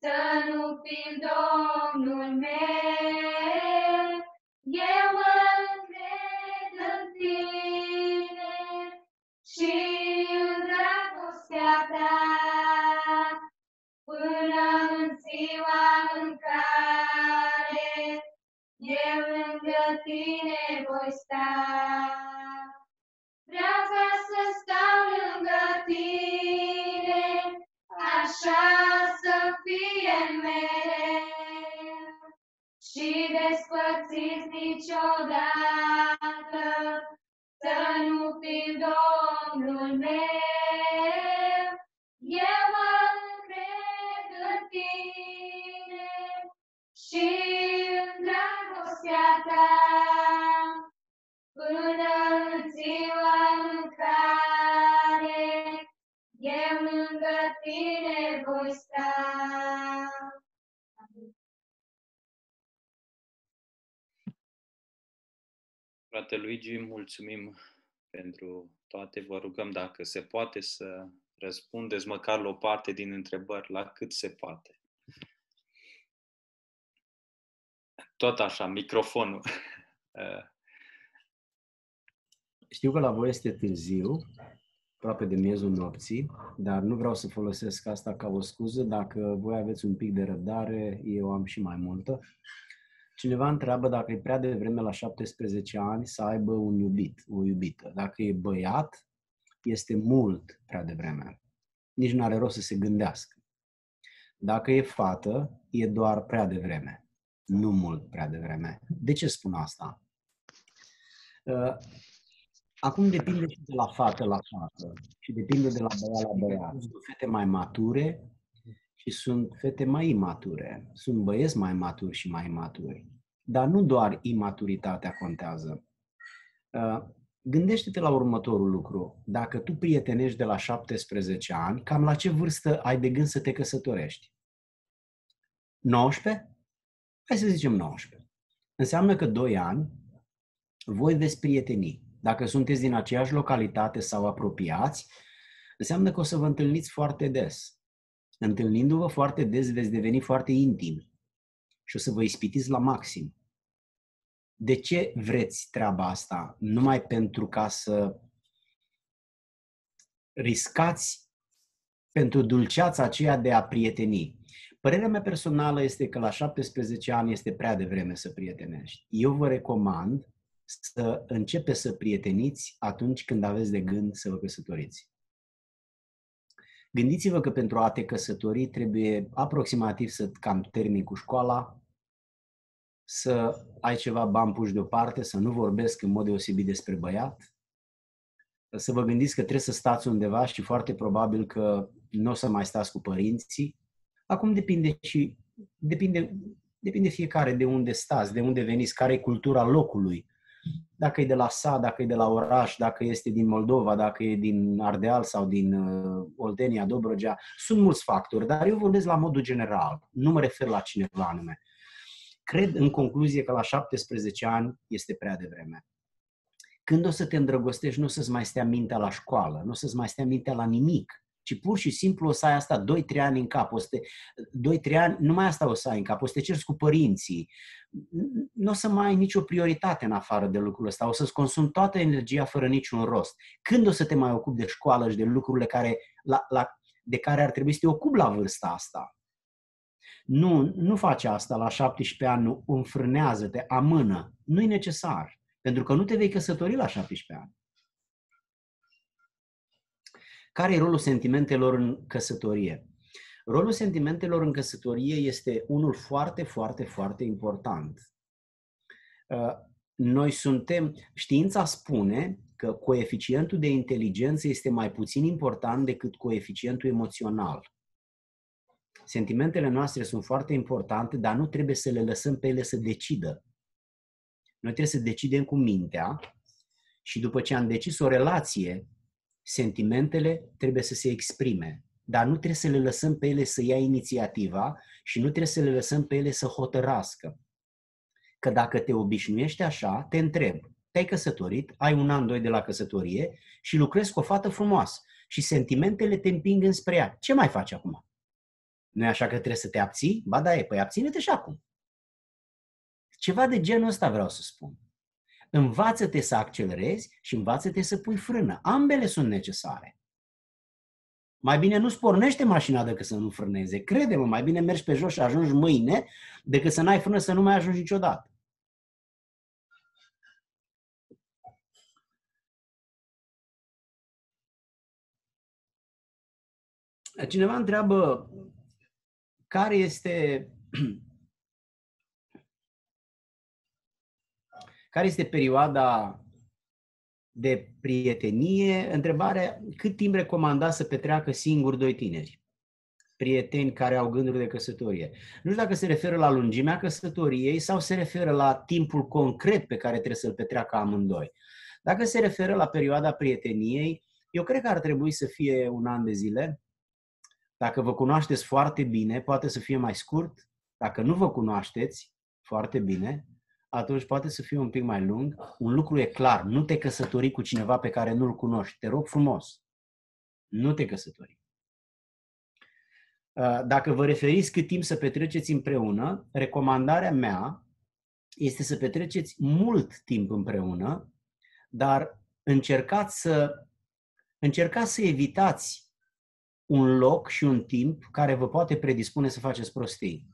să nu fim Domnul meu. Și în dragostea ta, până în ziua în care eu lângă tine voi sta. Vreau ca să stau lângă tine, așa să fie mereu. Și despărțiți niciodată, să nu fim Domnul meu. Eu mă încred în tine și în dragostea ta, până Frate Luigi, mulțumim pentru toate. Vă rugăm dacă se poate să răspundeți măcar la o parte din întrebări, la cât se poate. Tot așa, microfonul. Știu că la voi este târziu, aproape de miezul nopții, dar nu vreau să folosesc asta ca o scuză. Dacă voi aveți un pic de răbdare, eu am și mai multă. Cineva întreabă dacă e prea devreme la 17 ani să aibă un iubit, o iubită. Dacă e băiat, este mult prea devreme. Nici nu are rost să se gândească. Dacă e fată, e doar prea devreme. Nu mult prea devreme. De ce spun asta? Uh, Acum depinde și de la fată la fată și depinde de la băiat la băiat. Sunt fete mai mature și sunt fete mai imature. Sunt băieți mai maturi și mai imaturi. Dar nu doar imaturitatea contează. Uh, Gândește-te la următorul lucru. Dacă tu prietenești de la 17 ani, cam la ce vârstă ai de gând să te căsătorești? 19? Hai să zicem 19. Înseamnă că 2 ani voi veți prieteni. Dacă sunteți din aceeași localitate sau apropiați, înseamnă că o să vă întâlniți foarte des. Întâlnindu-vă foarte des, veți deveni foarte intimi și o să vă ispitiți la maxim. De ce vreți treaba asta? Numai pentru ca să riscați pentru dulceața aceea de a prieteni. Părerea mea personală este că la 17 ani este prea devreme să prietenești. Eu vă recomand să începeți să prieteniți atunci când aveți de gând să vă căsătoriți. Gândiți-vă că pentru a te căsători trebuie aproximativ să cam termini cu școala, să ai ceva bani puși deoparte, să nu vorbesc în mod deosebit despre băiat, să vă gândiți că trebuie să stați undeva și foarte probabil că nu o să mai stați cu părinții. Acum depinde și depinde, depinde fiecare de unde stați, de unde veniți, care e cultura locului. Dacă e de la sat, dacă e de la oraș, dacă este din Moldova, dacă e din Ardeal sau din uh, Oltenia, Dobrogea, sunt mulți factori, dar eu vorbesc la modul general, nu mă refer la cineva anume. Cred în concluzie că la 17 ani este prea devreme. Când o să te îndrăgostești, nu o să-ți mai stea mintea la școală, nu o să-ți mai stea mintea la nimic, ci pur și simplu o să ai asta 2-3 ani în cap. O să te, 2-3 ani, numai asta o să ai în cap, o să te cerți cu părinții. Nu o să mai ai nicio prioritate în afară de lucrul ăsta, o să-ți consumi toată energia fără niciun rost. Când o să te mai ocupi de școală și de lucrurile care, la, la, de care ar trebui să te ocupi la vârsta asta? Nu, nu face asta la 17 ani, nu, înfrânează-te, amână. Nu e necesar, pentru că nu te vei căsători la 17 ani. Care e rolul sentimentelor în căsătorie? Rolul sentimentelor în căsătorie este unul foarte, foarte, foarte important. Uh, noi suntem, știința spune că coeficientul de inteligență este mai puțin important decât coeficientul emoțional. Sentimentele noastre sunt foarte importante, dar nu trebuie să le lăsăm pe ele să decidă. Noi trebuie să decidem cu mintea și după ce am decis o relație, sentimentele trebuie să se exprime, dar nu trebuie să le lăsăm pe ele să ia inițiativa și nu trebuie să le lăsăm pe ele să hotărască. că dacă te obișnuiești așa, te întreb, te-ai căsătorit, ai un an, doi de la căsătorie și lucrezi cu o fată frumoasă și sentimentele te împing înspre ea. Ce mai faci acum? nu e așa că trebuie să te abții? Ba da, e, păi abține-te și acum. Ceva de genul ăsta vreau să spun. Învață-te să accelerezi și învață-te să pui frână. Ambele sunt necesare. Mai bine nu spornește mașina decât să nu frâneze. Crede-mă, mai bine mergi pe jos și ajungi mâine decât să n-ai frână să nu mai ajungi niciodată. Cineva întreabă care este care este perioada de prietenie? Întrebare, cât timp recomanda să petreacă singur doi tineri? Prieteni care au gânduri de căsătorie. Nu știu dacă se referă la lungimea căsătoriei sau se referă la timpul concret pe care trebuie să-l petreacă amândoi. Dacă se referă la perioada prieteniei, eu cred că ar trebui să fie un an de zile, dacă vă cunoașteți foarte bine, poate să fie mai scurt. Dacă nu vă cunoașteți foarte bine, atunci poate să fie un pic mai lung. Un lucru e clar, nu te căsători cu cineva pe care nu-l cunoști. Te rog frumos, nu te căsători. Uh, dacă vă referiți cât timp să petreceți împreună, recomandarea mea este să petreceți mult timp împreună, dar încercați să, încercați să evitați un loc și un timp care vă poate predispune să faceți prostii.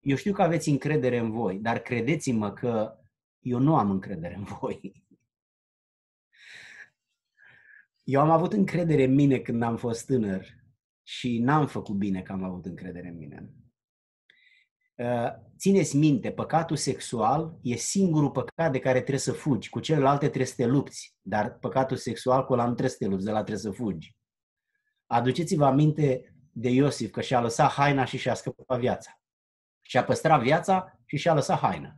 Eu știu că aveți încredere în voi, dar credeți-mă că eu nu am încredere în voi. Eu am avut încredere în mine când am fost tânăr și n-am făcut bine că am avut încredere în mine. Uh, țineți minte, păcatul sexual e singurul păcat de care trebuie să fugi. Cu celelalte trebuie să te lupți, dar păcatul sexual cu ăla nu trebuie să te lupți, de la trebuie să fugi. Aduceți-vă aminte de Iosif că și-a lăsat haina și și-a scăpat viața. Și-a păstrat viața și și-a lăsat haina.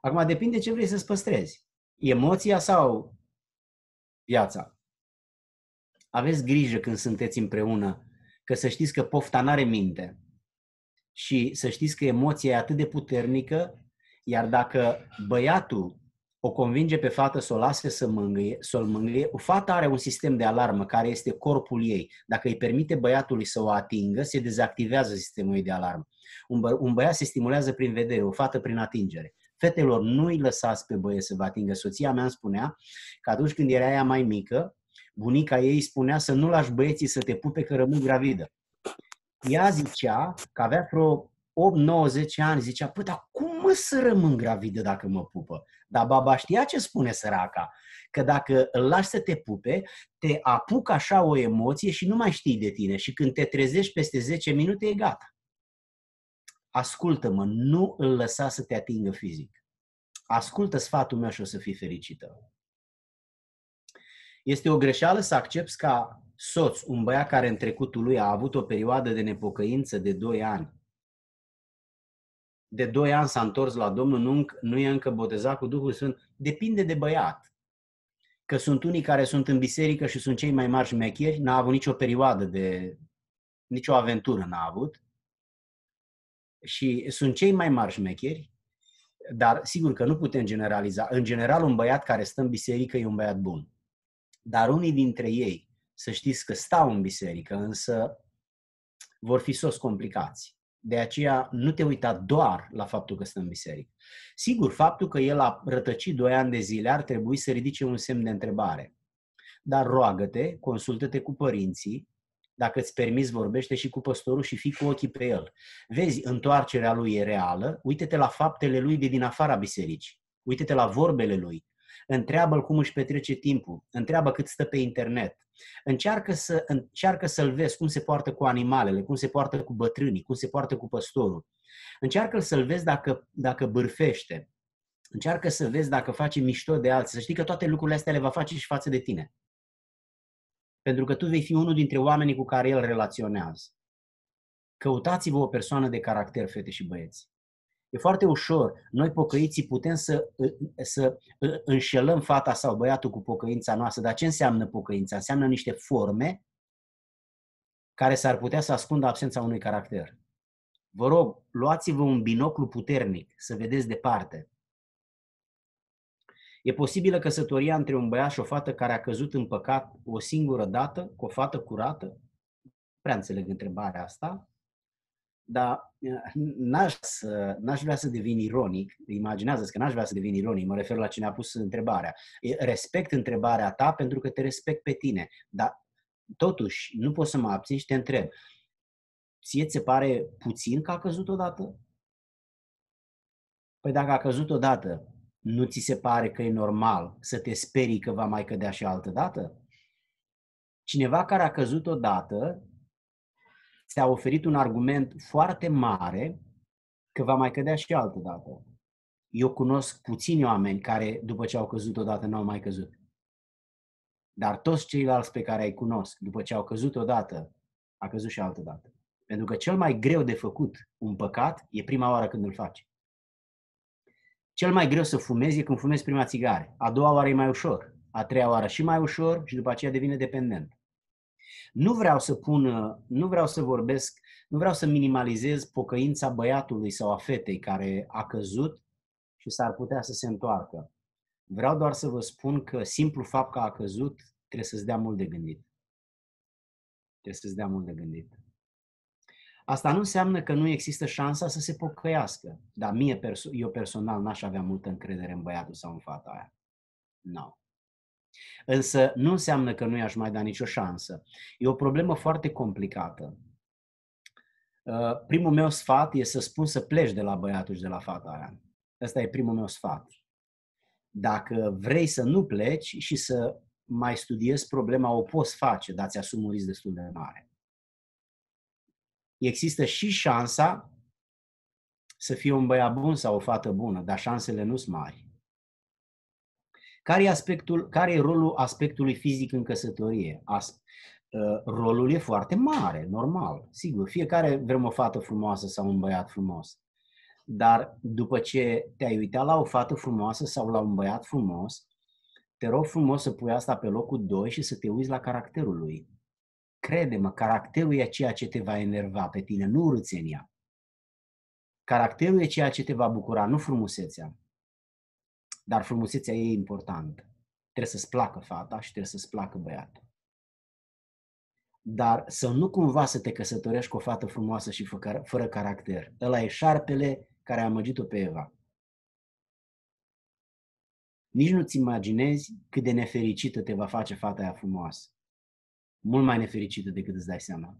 Acum depinde ce vrei să-ți păstrezi. Emoția sau viața. Aveți grijă când sunteți împreună, că să știți că pofta n-are minte. Și să știți că emoția e atât de puternică, iar dacă băiatul o convinge pe fată să o lase să mângâie, să o mângâie. O fată are un sistem de alarmă care este corpul ei. Dacă îi permite băiatului să o atingă, se dezactivează sistemul ei de alarmă. Un, bă, un băiat se stimulează prin vedere, o fată prin atingere. Fetelor, nu îi lăsați pe băieți să vă atingă. Soția mea îmi spunea că atunci când era ea mai mică, bunica ei spunea să nu lași băieții să te pupe că rămâi gravidă. Ea zicea că avea vreo 8-9-10 ani, zicea, păi, dar cum mă să rămân gravidă dacă mă pupă? Dar baba știa ce spune săraca, că dacă îl lași să te pupe, te apucă așa o emoție și nu mai știi de tine și când te trezești peste 10 minute e gata. Ascultă-mă, nu îl lăsa să te atingă fizic. Ascultă sfatul meu și o să fii fericită. Este o greșeală să accepti ca soț, un băiat care în trecutul lui a avut o perioadă de nepocăință de 2 ani, de 2 ani s-a întors la Domnul, nu, nu e încă botezat cu Duhul Sfânt, depinde de băiat. Că sunt unii care sunt în biserică și sunt cei mai mari șmecheri, n-a avut nicio perioadă de, nicio aventură n-a avut. Și sunt cei mai mari șmecheri, dar sigur că nu putem generaliza. În general, un băiat care stă în biserică e un băiat bun. Dar unii dintre ei, să știți că stau în biserică, însă vor fi sos complicați. De aceea nu te uita doar la faptul că stă în biserică. Sigur, faptul că el a rătăcit doi ani de zile ar trebui să ridice un semn de întrebare. Dar roagă-te, consultă-te cu părinții, dacă îți permiți, vorbește și cu păstorul și fii cu ochii pe el. Vezi, întoarcerea lui e reală, uite-te la faptele lui de din afara bisericii, uite-te la vorbele lui, întreabă-l cum își petrece timpul, întreabă cât stă pe internet, încearcă, să, încearcă să-l vezi cum se poartă cu animalele, cum se poartă cu bătrânii, cum se poartă cu păstorul. Încearcă să-l vezi dacă, dacă bârfește, încearcă să vezi dacă face mișto de alții, să știi că toate lucrurile astea le va face și față de tine. Pentru că tu vei fi unul dintre oamenii cu care el relaționează. Căutați-vă o persoană de caracter, fete și băieți. E foarte ușor. Noi pocăiții putem să, să înșelăm fata sau băiatul cu pocăința noastră. Dar ce înseamnă pocăința? Înseamnă niște forme care s-ar putea să ascundă absența unui caracter. Vă rog, luați-vă un binoclu puternic să vedeți departe. E posibilă căsătoria între un băiat și o fată care a căzut în păcat o singură dată, cu o fată curată? Prea înțeleg întrebarea asta, dar eh, n-aș, să, n-aș vrea să devin ironic, imaginează că n-aș vrea să devin ironic, mă refer la cine a pus întrebarea. Respect întrebarea ta pentru că te respect pe tine, dar totuși nu pot să mă abțin și te întreb. Ție ți se pare puțin că a căzut odată? Păi dacă a căzut odată, nu ți se pare că e normal să te sperii că va mai cădea și altă dată? Cineva care a căzut odată ți-a oferit un argument foarte mare că va mai cădea și altă dată. Eu cunosc puțini oameni care, după ce au căzut odată, n-au mai căzut. Dar toți ceilalți pe care îi cunosc, după ce au căzut odată, a căzut și altă dată. Pentru că cel mai greu de făcut un păcat e prima oară când îl faci. Cel mai greu să fumezi e când fumezi prima țigare. A doua oară e mai ușor. A treia oară și mai ușor și după aceea devine dependent. Nu vreau să pun, nu vreau să vorbesc, nu vreau să minimalizez pocăința băiatului sau a fetei care a căzut și s-ar putea să se întoarcă. Vreau doar să vă spun că simplu fapt că a căzut trebuie să-ți dea mult de gândit. Trebuie să-ți dea mult de gândit. Asta nu înseamnă că nu există șansa să se pocăiască. Dar mie, perso- eu personal, n-aș avea multă încredere în băiatul sau în fata aia. Nu. No. Însă nu înseamnă că nu i-aș mai da nicio șansă. E o problemă foarte complicată. Uh, primul meu sfat e să spun să pleci de la băiatul și de la fata aia. Ăsta e primul meu sfat. Dacă vrei să nu pleci și să mai studiezi problema, o poți face, dar ți-asumi un risc destul de mare există și șansa să fie un băiat bun sau o fată bună, dar șansele nu sunt mari. Care e, aspectul, care e rolul aspectului fizic în căsătorie? As, uh, rolul e foarte mare, normal, sigur. Fiecare vrem o fată frumoasă sau un băiat frumos. Dar după ce te-ai uitat la o fată frumoasă sau la un băiat frumos, te rog frumos să pui asta pe locul 2 și să te uiți la caracterul lui. Crede-mă, caracterul e ceea ce te va enerva pe tine, nu urâțenia. Caracterul e ceea ce te va bucura, nu frumusețea. Dar frumusețea e importantă. Trebuie să-ți placă fata și trebuie să-ți placă băiatul. Dar să nu cumva să te căsătorești cu o fată frumoasă și fără caracter. Ăla e șarpele care a amăgit-o pe Eva. Nici nu-ți imaginezi cât de nefericită te va face fata aia frumoasă mult mai nefericită decât îți dai seama.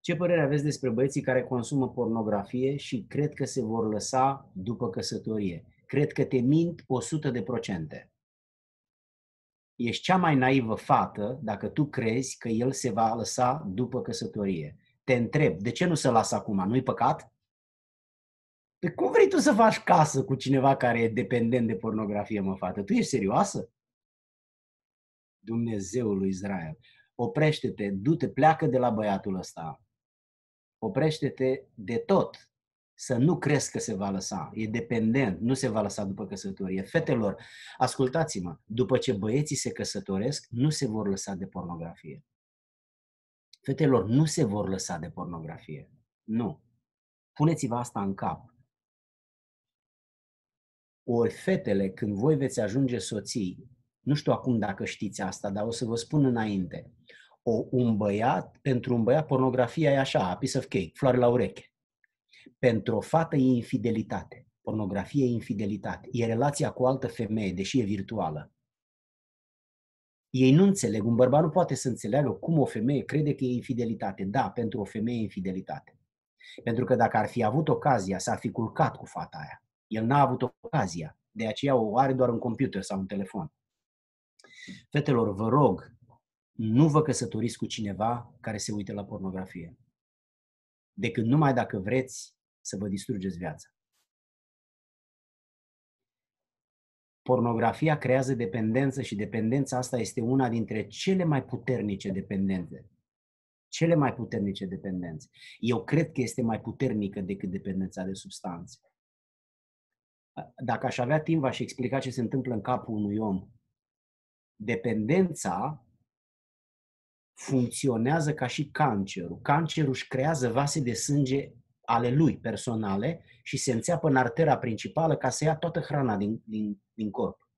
Ce părere aveți despre băieții care consumă pornografie și cred că se vor lăsa după căsătorie? Cred că te mint 100 de procente. Ești cea mai naivă fată dacă tu crezi că el se va lăsa după căsătorie. Te întreb, de ce nu se lasă acum? Nu-i păcat? Pe păi cum vrei tu să faci casă cu cineva care e dependent de pornografie, mă, fată? Tu ești serioasă? Dumnezeul lui Israel. Oprește-te, du-te, pleacă de la băiatul ăsta. Oprește-te de tot. Să nu crezi că se va lăsa. E dependent, nu se va lăsa după căsătorie. Fetelor, ascultați-mă, după ce băieții se căsătoresc, nu se vor lăsa de pornografie. Fetelor, nu se vor lăsa de pornografie. Nu. Puneți-vă asta în cap. Ori fetele, când voi veți ajunge soții, nu știu acum dacă știți asta, dar o să vă spun înainte. O, un băiat, pentru un băiat, pornografia e așa, a piece of cake, floare la ureche. Pentru o fată e infidelitate. Pornografie e infidelitate. E relația cu o altă femeie, deși e virtuală. Ei nu înțeleg, un bărbat nu poate să înțeleagă cum o femeie crede că e infidelitate. Da, pentru o femeie e infidelitate. Pentru că dacă ar fi avut ocazia, s-ar fi culcat cu fata aia. El n-a avut ocazia. De aceea o are doar un computer sau un telefon. Fetelor, vă rog, nu vă căsătoriți cu cineva care se uită la pornografie. Decât numai dacă vreți să vă distrugeți viața. Pornografia creează dependență și dependența asta este una dintre cele mai puternice dependențe. Cele mai puternice dependențe. Eu cred că este mai puternică decât dependența de substanțe. Dacă aș avea timp, aș explica ce se întâmplă în capul unui om dependența funcționează ca și cancerul. Cancerul își creează vase de sânge ale lui personale și se înțeapă în artera principală ca să ia toată hrana din, din, din corp.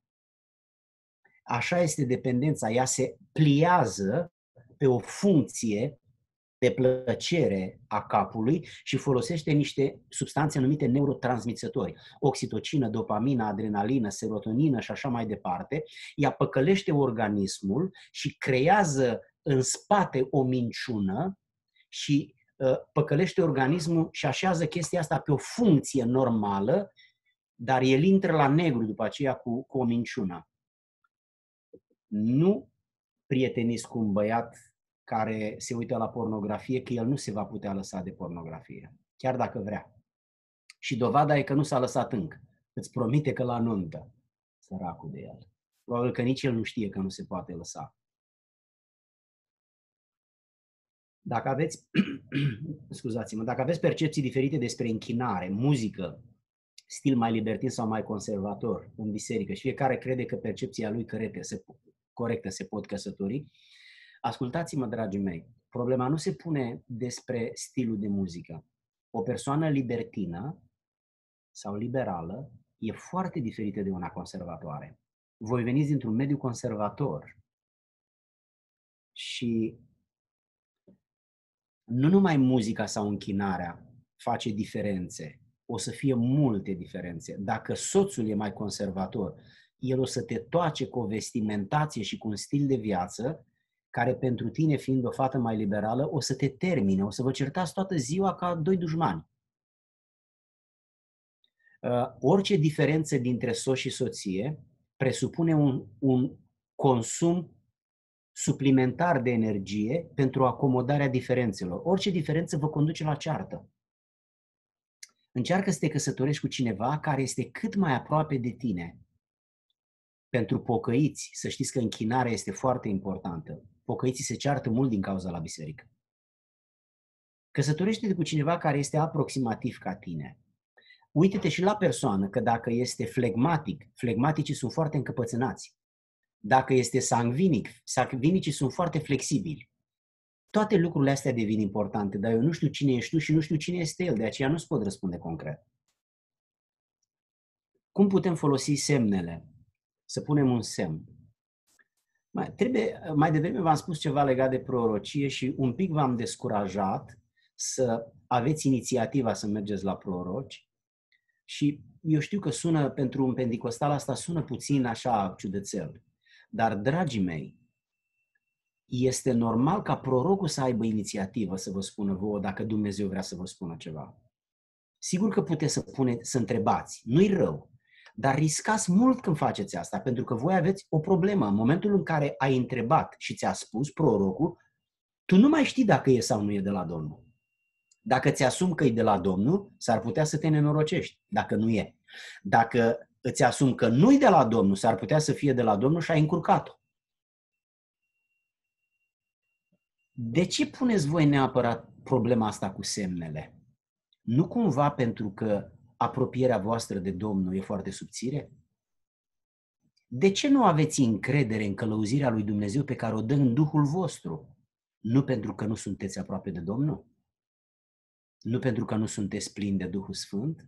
Așa este dependența, ea se pliază pe o funcție de plăcere a capului și folosește niște substanțe numite neurotransmițători. Oxitocină, dopamină, adrenalină, serotonină și așa mai departe. Ea păcălește organismul și creează în spate o minciună și uh, păcălește organismul și așează chestia asta pe o funcție normală, dar el intră la negru după aceea cu, cu o minciună. Nu prieteniți cu un băiat care se uită la pornografie, că el nu se va putea lăsa de pornografie, chiar dacă vrea. Și dovada e că nu s-a lăsat încă. Îți promite că la nuntă, săracul de el. Probabil că nici el nu știe că nu se poate lăsa. Dacă aveți, scuzați-mă, dacă aveți percepții diferite despre închinare, muzică, stil mai libertin sau mai conservator în biserică și fiecare crede că percepția lui corectă se, corectă se pot căsători, Ascultați-mă, dragii mei, problema nu se pune despre stilul de muzică. O persoană libertină sau liberală e foarte diferită de una conservatoare. Voi veniți dintr-un mediu conservator și nu numai muzica sau închinarea face diferențe, o să fie multe diferențe. Dacă soțul e mai conservator, el o să te toace cu o vestimentație și cu un stil de viață care pentru tine, fiind o fată mai liberală, o să te termine, o să vă certați toată ziua ca doi dușmani. Uh, orice diferență dintre soț și soție presupune un, un consum suplimentar de energie pentru acomodarea diferențelor. Orice diferență vă conduce la ceartă. Încearcă să te căsătorești cu cineva care este cât mai aproape de tine. Pentru pocăiți, să știți că închinarea este foarte importantă pocăiții se ceartă mult din cauza la biserică. Căsătorește-te cu cineva care este aproximativ ca tine. Uite-te și la persoană că dacă este flegmatic, flegmaticii sunt foarte încăpățânați. Dacă este sangvinic, sangvinicii sunt foarte flexibili. Toate lucrurile astea devin importante, dar eu nu știu cine ești tu și nu știu cine este el, de aceea nu-ți pot răspunde concret. Cum putem folosi semnele? Să punem un semn. Mai, trebuie, mai devreme v-am spus ceva legat de prorocie și un pic v-am descurajat să aveți inițiativa să mergeți la proroci. Și eu știu că sună, pentru un pentecostal asta sună puțin așa ciudățel, dar dragii mei, este normal ca prorocul să aibă inițiativă să vă spună vouă dacă Dumnezeu vrea să vă spună ceva. Sigur că puteți să, pune, să întrebați, nu-i rău, dar riscați mult când faceți asta, pentru că voi aveți o problemă. În momentul în care ai întrebat și ți-a spus prorocul, tu nu mai știi dacă e sau nu e de la Domnul. Dacă ți asumi că e de la Domnul, s-ar putea să te nenorocești, dacă nu e. Dacă îți asumi că nu e de la Domnul, s-ar putea să fie de la Domnul și ai încurcat-o. De ce puneți voi neapărat problema asta cu semnele? Nu cumva pentru că apropierea voastră de Domnul e foarte subțire? De ce nu aveți încredere în călăuzirea lui Dumnezeu pe care o dă în Duhul vostru? Nu pentru că nu sunteți aproape de Domnul? Nu pentru că nu sunteți plini de Duhul Sfânt?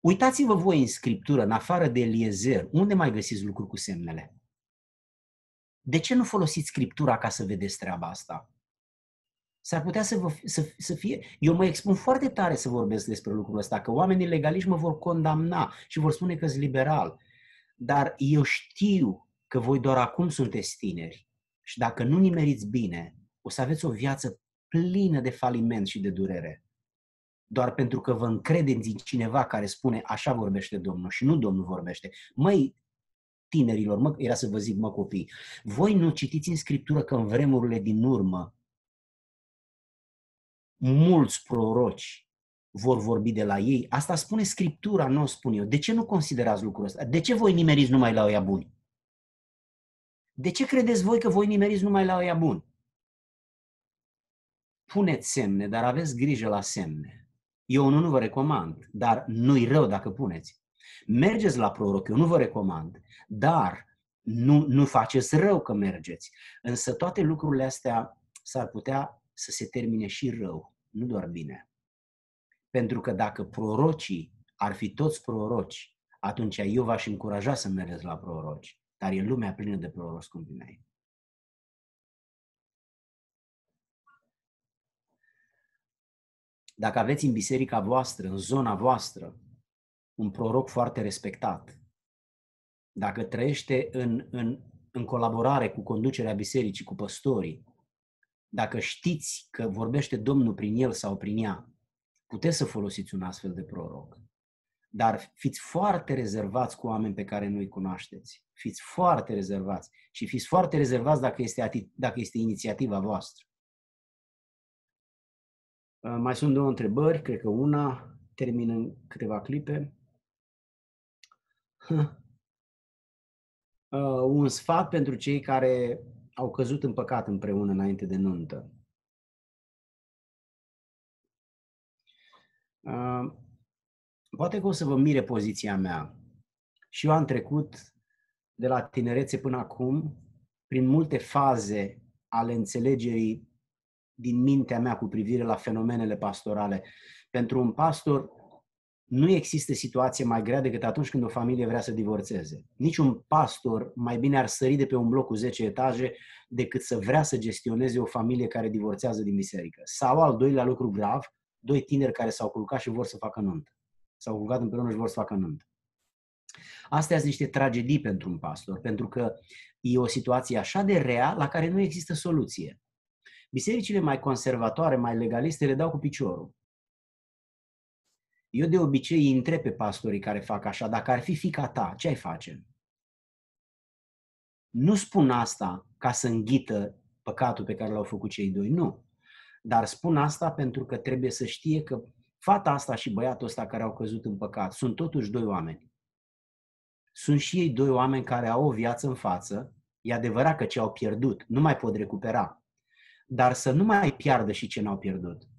Uitați-vă voi în Scriptură, în afară de Eliezer, unde mai găsiți lucruri cu semnele? De ce nu folosiți Scriptura ca să vedeți treaba asta? S-ar putea să, vă, să, să fie... Eu mă expun foarte tare să vorbesc despre lucrul ăsta, că oamenii legaliști mă vor condamna și vor spune că sunt liberal. Dar eu știu că voi doar acum sunteți tineri și dacă nu nimeriți bine, o să aveți o viață plină de faliment și de durere. Doar pentru că vă încredeți în cineva care spune așa vorbește Domnul și nu Domnul vorbește. Măi, tinerilor, mă, era să vă zic, mă copii, voi nu citiți în Scriptură că în vremurile din urmă mulți proroci vor vorbi de la ei. Asta spune Scriptura, nu o spun eu. De ce nu considerați lucrul ăsta? De ce voi nimeriți numai la oia buni? De ce credeți voi că voi nimeriți numai la oia buni? Puneți semne, dar aveți grijă la semne. Eu nu, nu vă recomand, dar nu-i rău dacă puneți. Mergeți la proroc, eu nu vă recomand, dar nu, nu faceți rău că mergeți. Însă toate lucrurile astea s-ar putea să se termine și rău nu doar bine. Pentru că dacă prorocii ar fi toți proroci, atunci eu v-aș încuraja să mergeți la proroci. Dar e lumea plină de proroci, scumpii mei. Dacă aveți în biserica voastră, în zona voastră, un proroc foarte respectat, dacă trăiește în, în, în colaborare cu conducerea bisericii, cu păstorii, dacă știți că vorbește Domnul prin el sau prin ea, puteți să folosiți un astfel de proroc. Dar fiți foarte rezervați cu oameni pe care nu-i cunoașteți. Fiți foarte rezervați. Și fiți foarte rezervați dacă este, ati- dacă este inițiativa voastră. Uh, mai sunt două întrebări, cred că una termin în câteva clipe. Uh, un sfat pentru cei care au căzut în păcat împreună înainte de nuntă. Uh, poate că o să vă mire poziția mea. Și eu am trecut de la tinerețe până acum prin multe faze ale înțelegerii din mintea mea cu privire la fenomenele pastorale. Pentru un pastor nu există situație mai grea decât atunci când o familie vrea să divorțeze. Niciun pastor mai bine ar sări de pe un bloc cu 10 etaje decât să vrea să gestioneze o familie care divorțează din biserică. Sau al doilea lucru grav, doi tineri care s-au culcat și vor să facă nuntă. S-au culcat împreună și vor să facă nuntă. Astea sunt niște tragedii pentru un pastor, pentru că e o situație așa de rea la care nu există soluție. Bisericile mai conservatoare, mai legaliste, le dau cu piciorul. Eu de obicei îi întreb pe pastorii care fac așa, dacă ar fi fica ta, ce ai face? Nu spun asta ca să înghită păcatul pe care l-au făcut cei doi, nu. Dar spun asta pentru că trebuie să știe că fata asta și băiatul ăsta care au căzut în păcat sunt totuși doi oameni. Sunt și ei doi oameni care au o viață în față, e adevărat că ce au pierdut nu mai pot recupera, dar să nu mai piardă și ce n-au pierdut.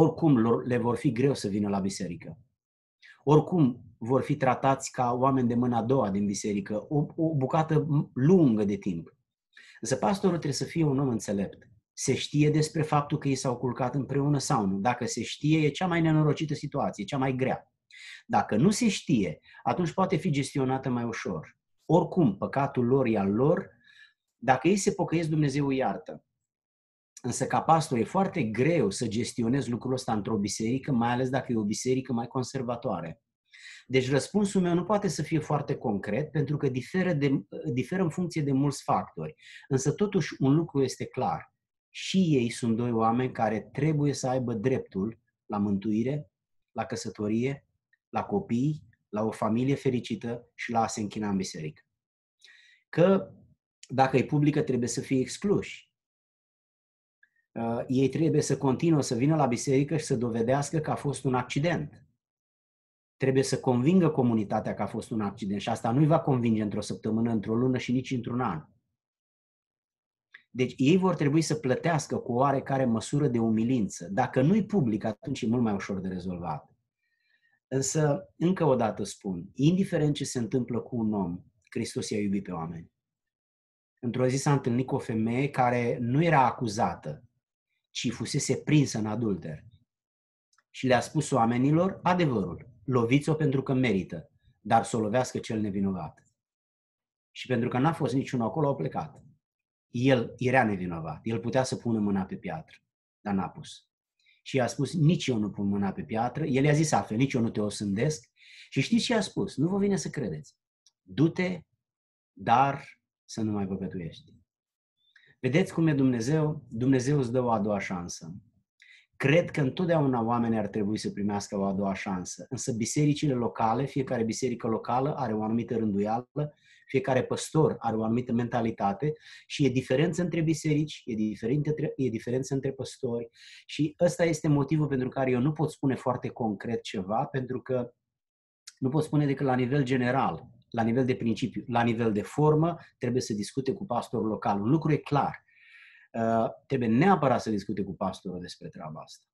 Oricum le vor fi greu să vină la biserică. Oricum vor fi tratați ca oameni de mâna a doua din biserică, o, o bucată lungă de timp. Însă pastorul trebuie să fie un om înțelept. Se știe despre faptul că ei s-au culcat împreună sau nu. Dacă se știe, e cea mai nenorocită situație, cea mai grea. Dacă nu se știe, atunci poate fi gestionată mai ușor. Oricum, păcatul lor e al lor. Dacă ei se pocăiesc, Dumnezeu iartă. Însă ca pastor e foarte greu să gestionezi lucrul ăsta într-o biserică, mai ales dacă e o biserică mai conservatoare. Deci răspunsul meu nu poate să fie foarte concret, pentru că diferă, de, diferă în funcție de mulți factori. Însă totuși un lucru este clar. Și ei sunt doi oameni care trebuie să aibă dreptul la mântuire, la căsătorie, la copii, la o familie fericită și la a se închina în biserică. Că dacă e publică, trebuie să fie excluși uh, ei trebuie să continuă să vină la biserică și să dovedească că a fost un accident. Trebuie să convingă comunitatea că a fost un accident și asta nu-i va convinge într-o săptămână, într-o lună și nici într-un an. Deci ei vor trebui să plătească cu oarecare măsură de umilință. Dacă nu-i public, atunci e mult mai ușor de rezolvat. Însă, încă o dată spun, indiferent ce se întâmplă cu un om, Hristos i-a iubit pe oameni. Într-o zi s-a întâlnit cu o femeie care nu era acuzată, ci fusese prinsă în adulter. Și le-a spus oamenilor adevărul. Loviți-o pentru că merită, dar să o lovească cel nevinovat. Și pentru că n-a fost niciunul acolo, au plecat. El era nevinovat. El putea să pună mâna pe piatră, dar n-a pus. Și i-a spus, nici eu nu pun mâna pe piatră. El i-a zis altfel, nici eu nu te osândesc. Și știți ce a spus? Nu vă vine să credeți. Du-te, dar să nu mai păcătuiești. Vedeți cum e Dumnezeu? Dumnezeu îți dă o a doua șansă. Cred că întotdeauna oamenii ar trebui să primească o a doua șansă. Însă bisericile locale, fiecare biserică locală are o anumită rânduială, fiecare păstor are o anumită mentalitate și e diferență între biserici, e diferență între, e diferență între păstori și ăsta este motivul pentru care eu nu pot spune foarte concret ceva, pentru că nu pot spune decât la nivel general la nivel de principiu, la nivel de formă, trebuie să discute cu pastorul local. Un lucru e clar. Uh, trebuie neapărat să discute cu pastorul despre treaba asta.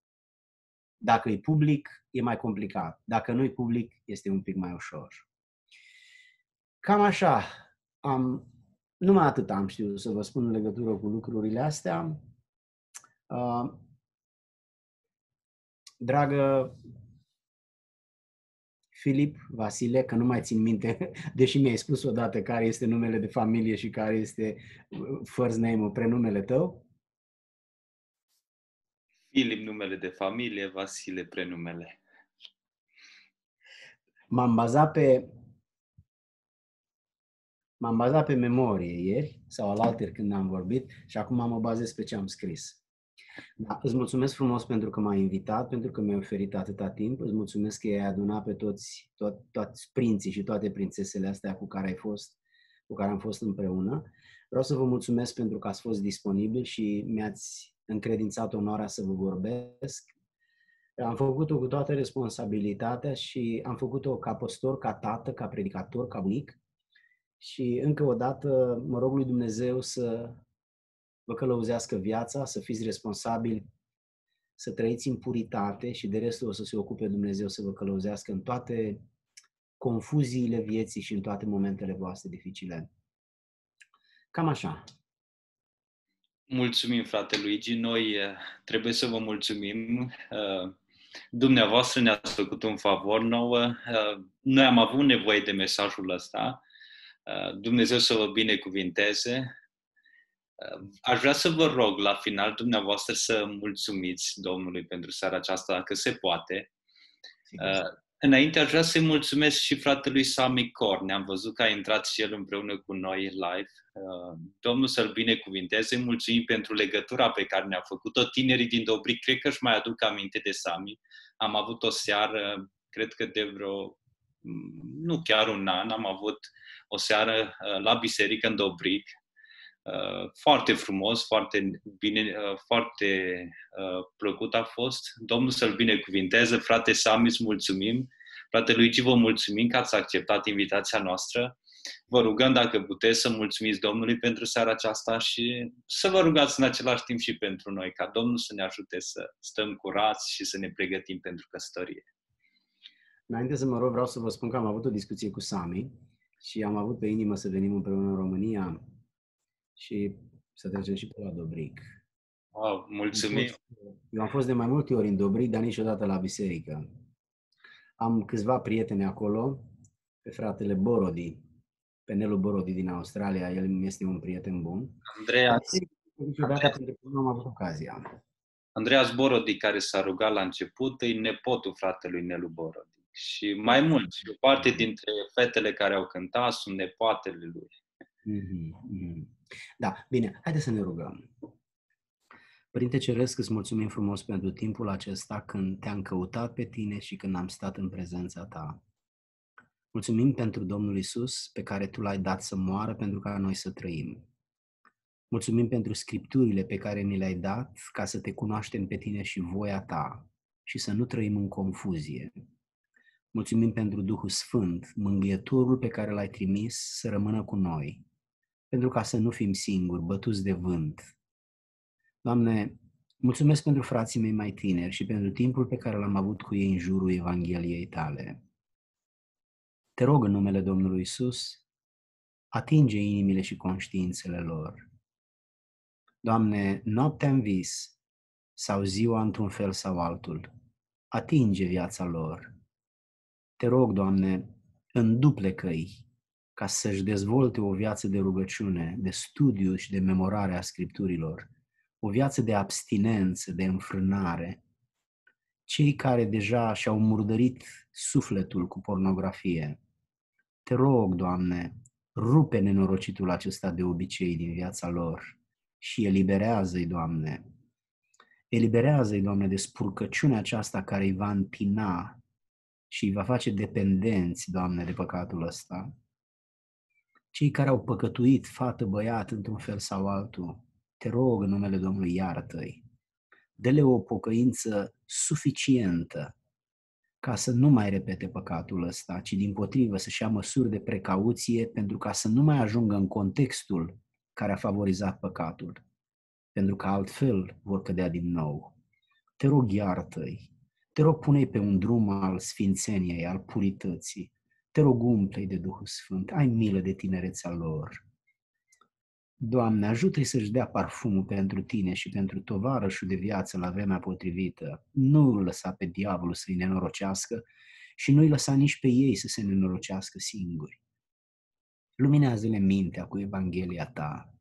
Dacă e public, e mai complicat. Dacă nu e public, este un pic mai ușor. Cam așa. Am, numai atât am știut să vă spun în legătură cu lucrurile astea. Uh, dragă Filip Vasile, că nu mai țin minte, deși mi-ai spus odată care este numele de familie și care este uh, first name-ul, prenumele tău. Filip numele de familie, Vasile prenumele. M-am bazat pe m-am bazat pe memorie ieri sau alaltări când am vorbit și acum mă bazez pe ce am scris. Da, îți mulțumesc frumos pentru că m-ai invitat, pentru că mi-ai oferit atâta timp. Îți mulțumesc că ai adunat pe toți, tot, toți prinții și toate prințesele astea cu care ai fost, cu care am fost împreună. Vreau să vă mulțumesc pentru că ați fost disponibil și mi-ați încredințat onoarea să vă vorbesc. Am făcut-o cu toată responsabilitatea și am făcut-o ca păstor, ca tată, ca predicator, ca bunic. Și încă o dată mă rog lui Dumnezeu să vă călăuzească viața, să fiți responsabili, să trăiți în puritate și de restul o să se ocupe Dumnezeu să vă călăuzească în toate confuziile vieții și în toate momentele voastre dificile. Cam așa. Mulțumim, frate Luigi. Noi eh, trebuie să vă mulțumim. Eh, dumneavoastră ne-ați făcut un favor nouă. Eh, noi am avut nevoie de mesajul ăsta. Dumnezeu să vă binecuvinteze Aș vrea să vă rog la final dumneavoastră să mulțumiți Domnului pentru seara aceasta, dacă se poate. Sigur. Înainte aș vrea să-i mulțumesc și fratelui Sami Corne. Am văzut că a intrat și el împreună cu noi live. Domnul să-l binecuvinteze. Mulțumim pentru legătura pe care ne-a făcut-o. Tinerii din Dobric, cred că își mai aduc aminte de Sami. Am avut o seară, cred că de vreo, nu chiar un an, am avut o seară la biserică în Dobric, Uh, foarte frumos, foarte bine, uh, foarte uh, plăcut a fost. Domnul să-l binecuvinteze. Frate Sami, îți mulțumim. Frate Luigi, vă mulțumim că ați acceptat invitația noastră. Vă rugăm dacă puteți să mulțumiți Domnului pentru seara aceasta și să vă rugați în același timp și pentru noi, ca Domnul să ne ajute să stăm curați și să ne pregătim pentru căsătorie. Înainte să mă rog, vreau să vă spun că am avut o discuție cu Sami și am avut pe inimă să venim împreună în România și să trecem și pe la Dobric. Wow, mulțumim! Eu am fost de mai multe ori în Dobric, dar niciodată la biserică. Am câțiva prieteni acolo, pe fratele Borodi, pe Nelu Borodi din Australia, el este un prieten bun. Andreea, Niciodată pentru că nu am avut ocazia. Andreas Borodi, care s-a rugat la început, e nepotul fratelui Nelu Borodi. Și mai mult, o parte dintre fetele care au cântat sunt nepoatele lui. Mm-hmm. Da, bine, haideți să ne rugăm. Părinte Ceresc, îți mulțumim frumos pentru timpul acesta când te-am căutat pe tine și când am stat în prezența ta. Mulțumim pentru Domnul Isus pe care tu l-ai dat să moară pentru ca noi să trăim. Mulțumim pentru scripturile pe care ni le-ai dat ca să te cunoaștem pe tine și voia ta și să nu trăim în confuzie. Mulțumim pentru Duhul Sfânt, mângâietorul pe care l-ai trimis să rămână cu noi pentru ca să nu fim singuri, bătuți de vânt. Doamne, mulțumesc pentru frații mei mai tineri și pentru timpul pe care l-am avut cu ei în jurul Evangheliei tale. Te rog în numele Domnului Isus, atinge inimile și conștiințele lor. Doamne, noaptea în vis sau ziua într-un fel sau altul, atinge viața lor. Te rog, Doamne, în duple căi, ca să-și dezvolte o viață de rugăciune, de studiu și de memorare a scripturilor, o viață de abstinență, de înfrânare. Cei care deja și-au murdărit sufletul cu pornografie, te rog, Doamne, rupe nenorocitul acesta de obicei din viața lor și eliberează-i, Doamne. Eliberează-i, Doamne, de spurcăciunea aceasta care îi va întina și îi va face dependenți, Doamne, de păcatul ăsta cei care au păcătuit fată, băiat, într-un fel sau altul, te rog în numele Domnului, iartă-i. Dă-le o pocăință suficientă ca să nu mai repete păcatul ăsta, ci din potrivă să-și ia măsuri de precauție pentru ca să nu mai ajungă în contextul care a favorizat păcatul, pentru că altfel vor cădea din nou. Te rog, iartă-i. Te rog, pune pe un drum al sfințeniei, al purității. Te rog, umple de Duhul Sfânt, ai milă de tinerețea lor. Doamne, ajută-i să-și dea parfumul pentru tine și pentru tovarășul de viață la vremea potrivită. Nu îl lăsa pe diavolul să-i nenorocească și nu-i lăsa nici pe ei să se nenorocească singuri. Luminează-le mintea cu Evanghelia ta.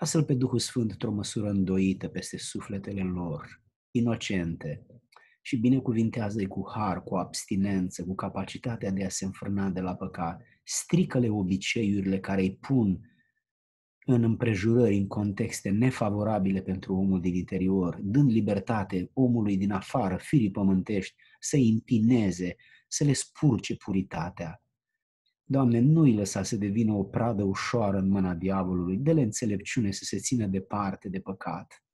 Lasă-l pe Duhul Sfânt într-o măsură îndoită peste sufletele lor, inocente, și binecuvintează-i cu har, cu abstinență, cu capacitatea de a se înfrâna de la păcat. Strică-le obiceiurile care îi pun în împrejurări, în contexte nefavorabile pentru omul din interior, dând libertate omului din afară, firii pământești, să împineze, să le spurce puritatea. Doamne, nu-i lăsa să devină o pradă ușoară în mâna diavolului, dă-le înțelepciune să se țină departe de păcat.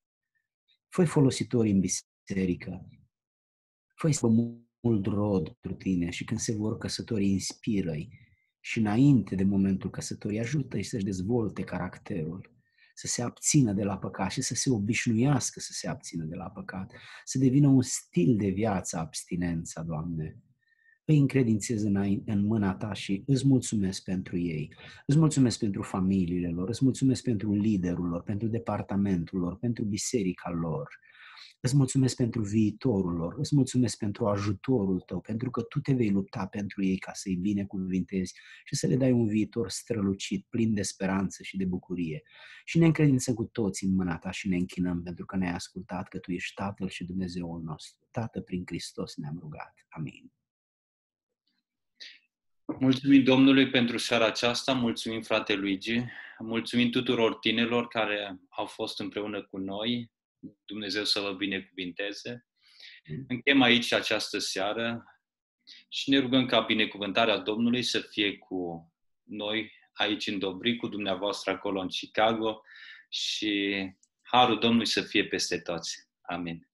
Fă folositori în biserică, fă mult rod pentru tine și când se vor căsători, inspiră-i, și înainte de momentul căsătoriei ajută-i să-și dezvolte caracterul, să se abțină de la păcat și să se obișnuiască să se abțină de la păcat, să devină un stil de viață abstinența, Doamne. Îi încredințez în, în mâna Ta și îți mulțumesc pentru ei. Îți mulțumesc pentru familiile lor, îți mulțumesc pentru liderul lor, pentru departamentul lor, pentru biserica lor. Îți mulțumesc pentru viitorul lor, îți mulțumesc pentru ajutorul tău, pentru că tu te vei lupta pentru ei ca să-i binecuvintezi și să le dai un viitor strălucit, plin de speranță și de bucurie. Și ne încredințăm cu toți în mâna ta și ne închinăm pentru că ne-ai ascultat că tu ești Tatăl și Dumnezeul nostru. Tată, prin Hristos ne-am rugat. Amin. Mulțumim Domnului pentru seara aceasta, mulțumim frate Luigi, mulțumim tuturor tinerilor care au fost împreună cu noi Dumnezeu să vă binecuvinteze. Mm. Închem aici această seară și ne rugăm ca binecuvântarea Domnului să fie cu noi aici în Dobri, cu dumneavoastră acolo în Chicago și harul Domnului să fie peste toți. Amin.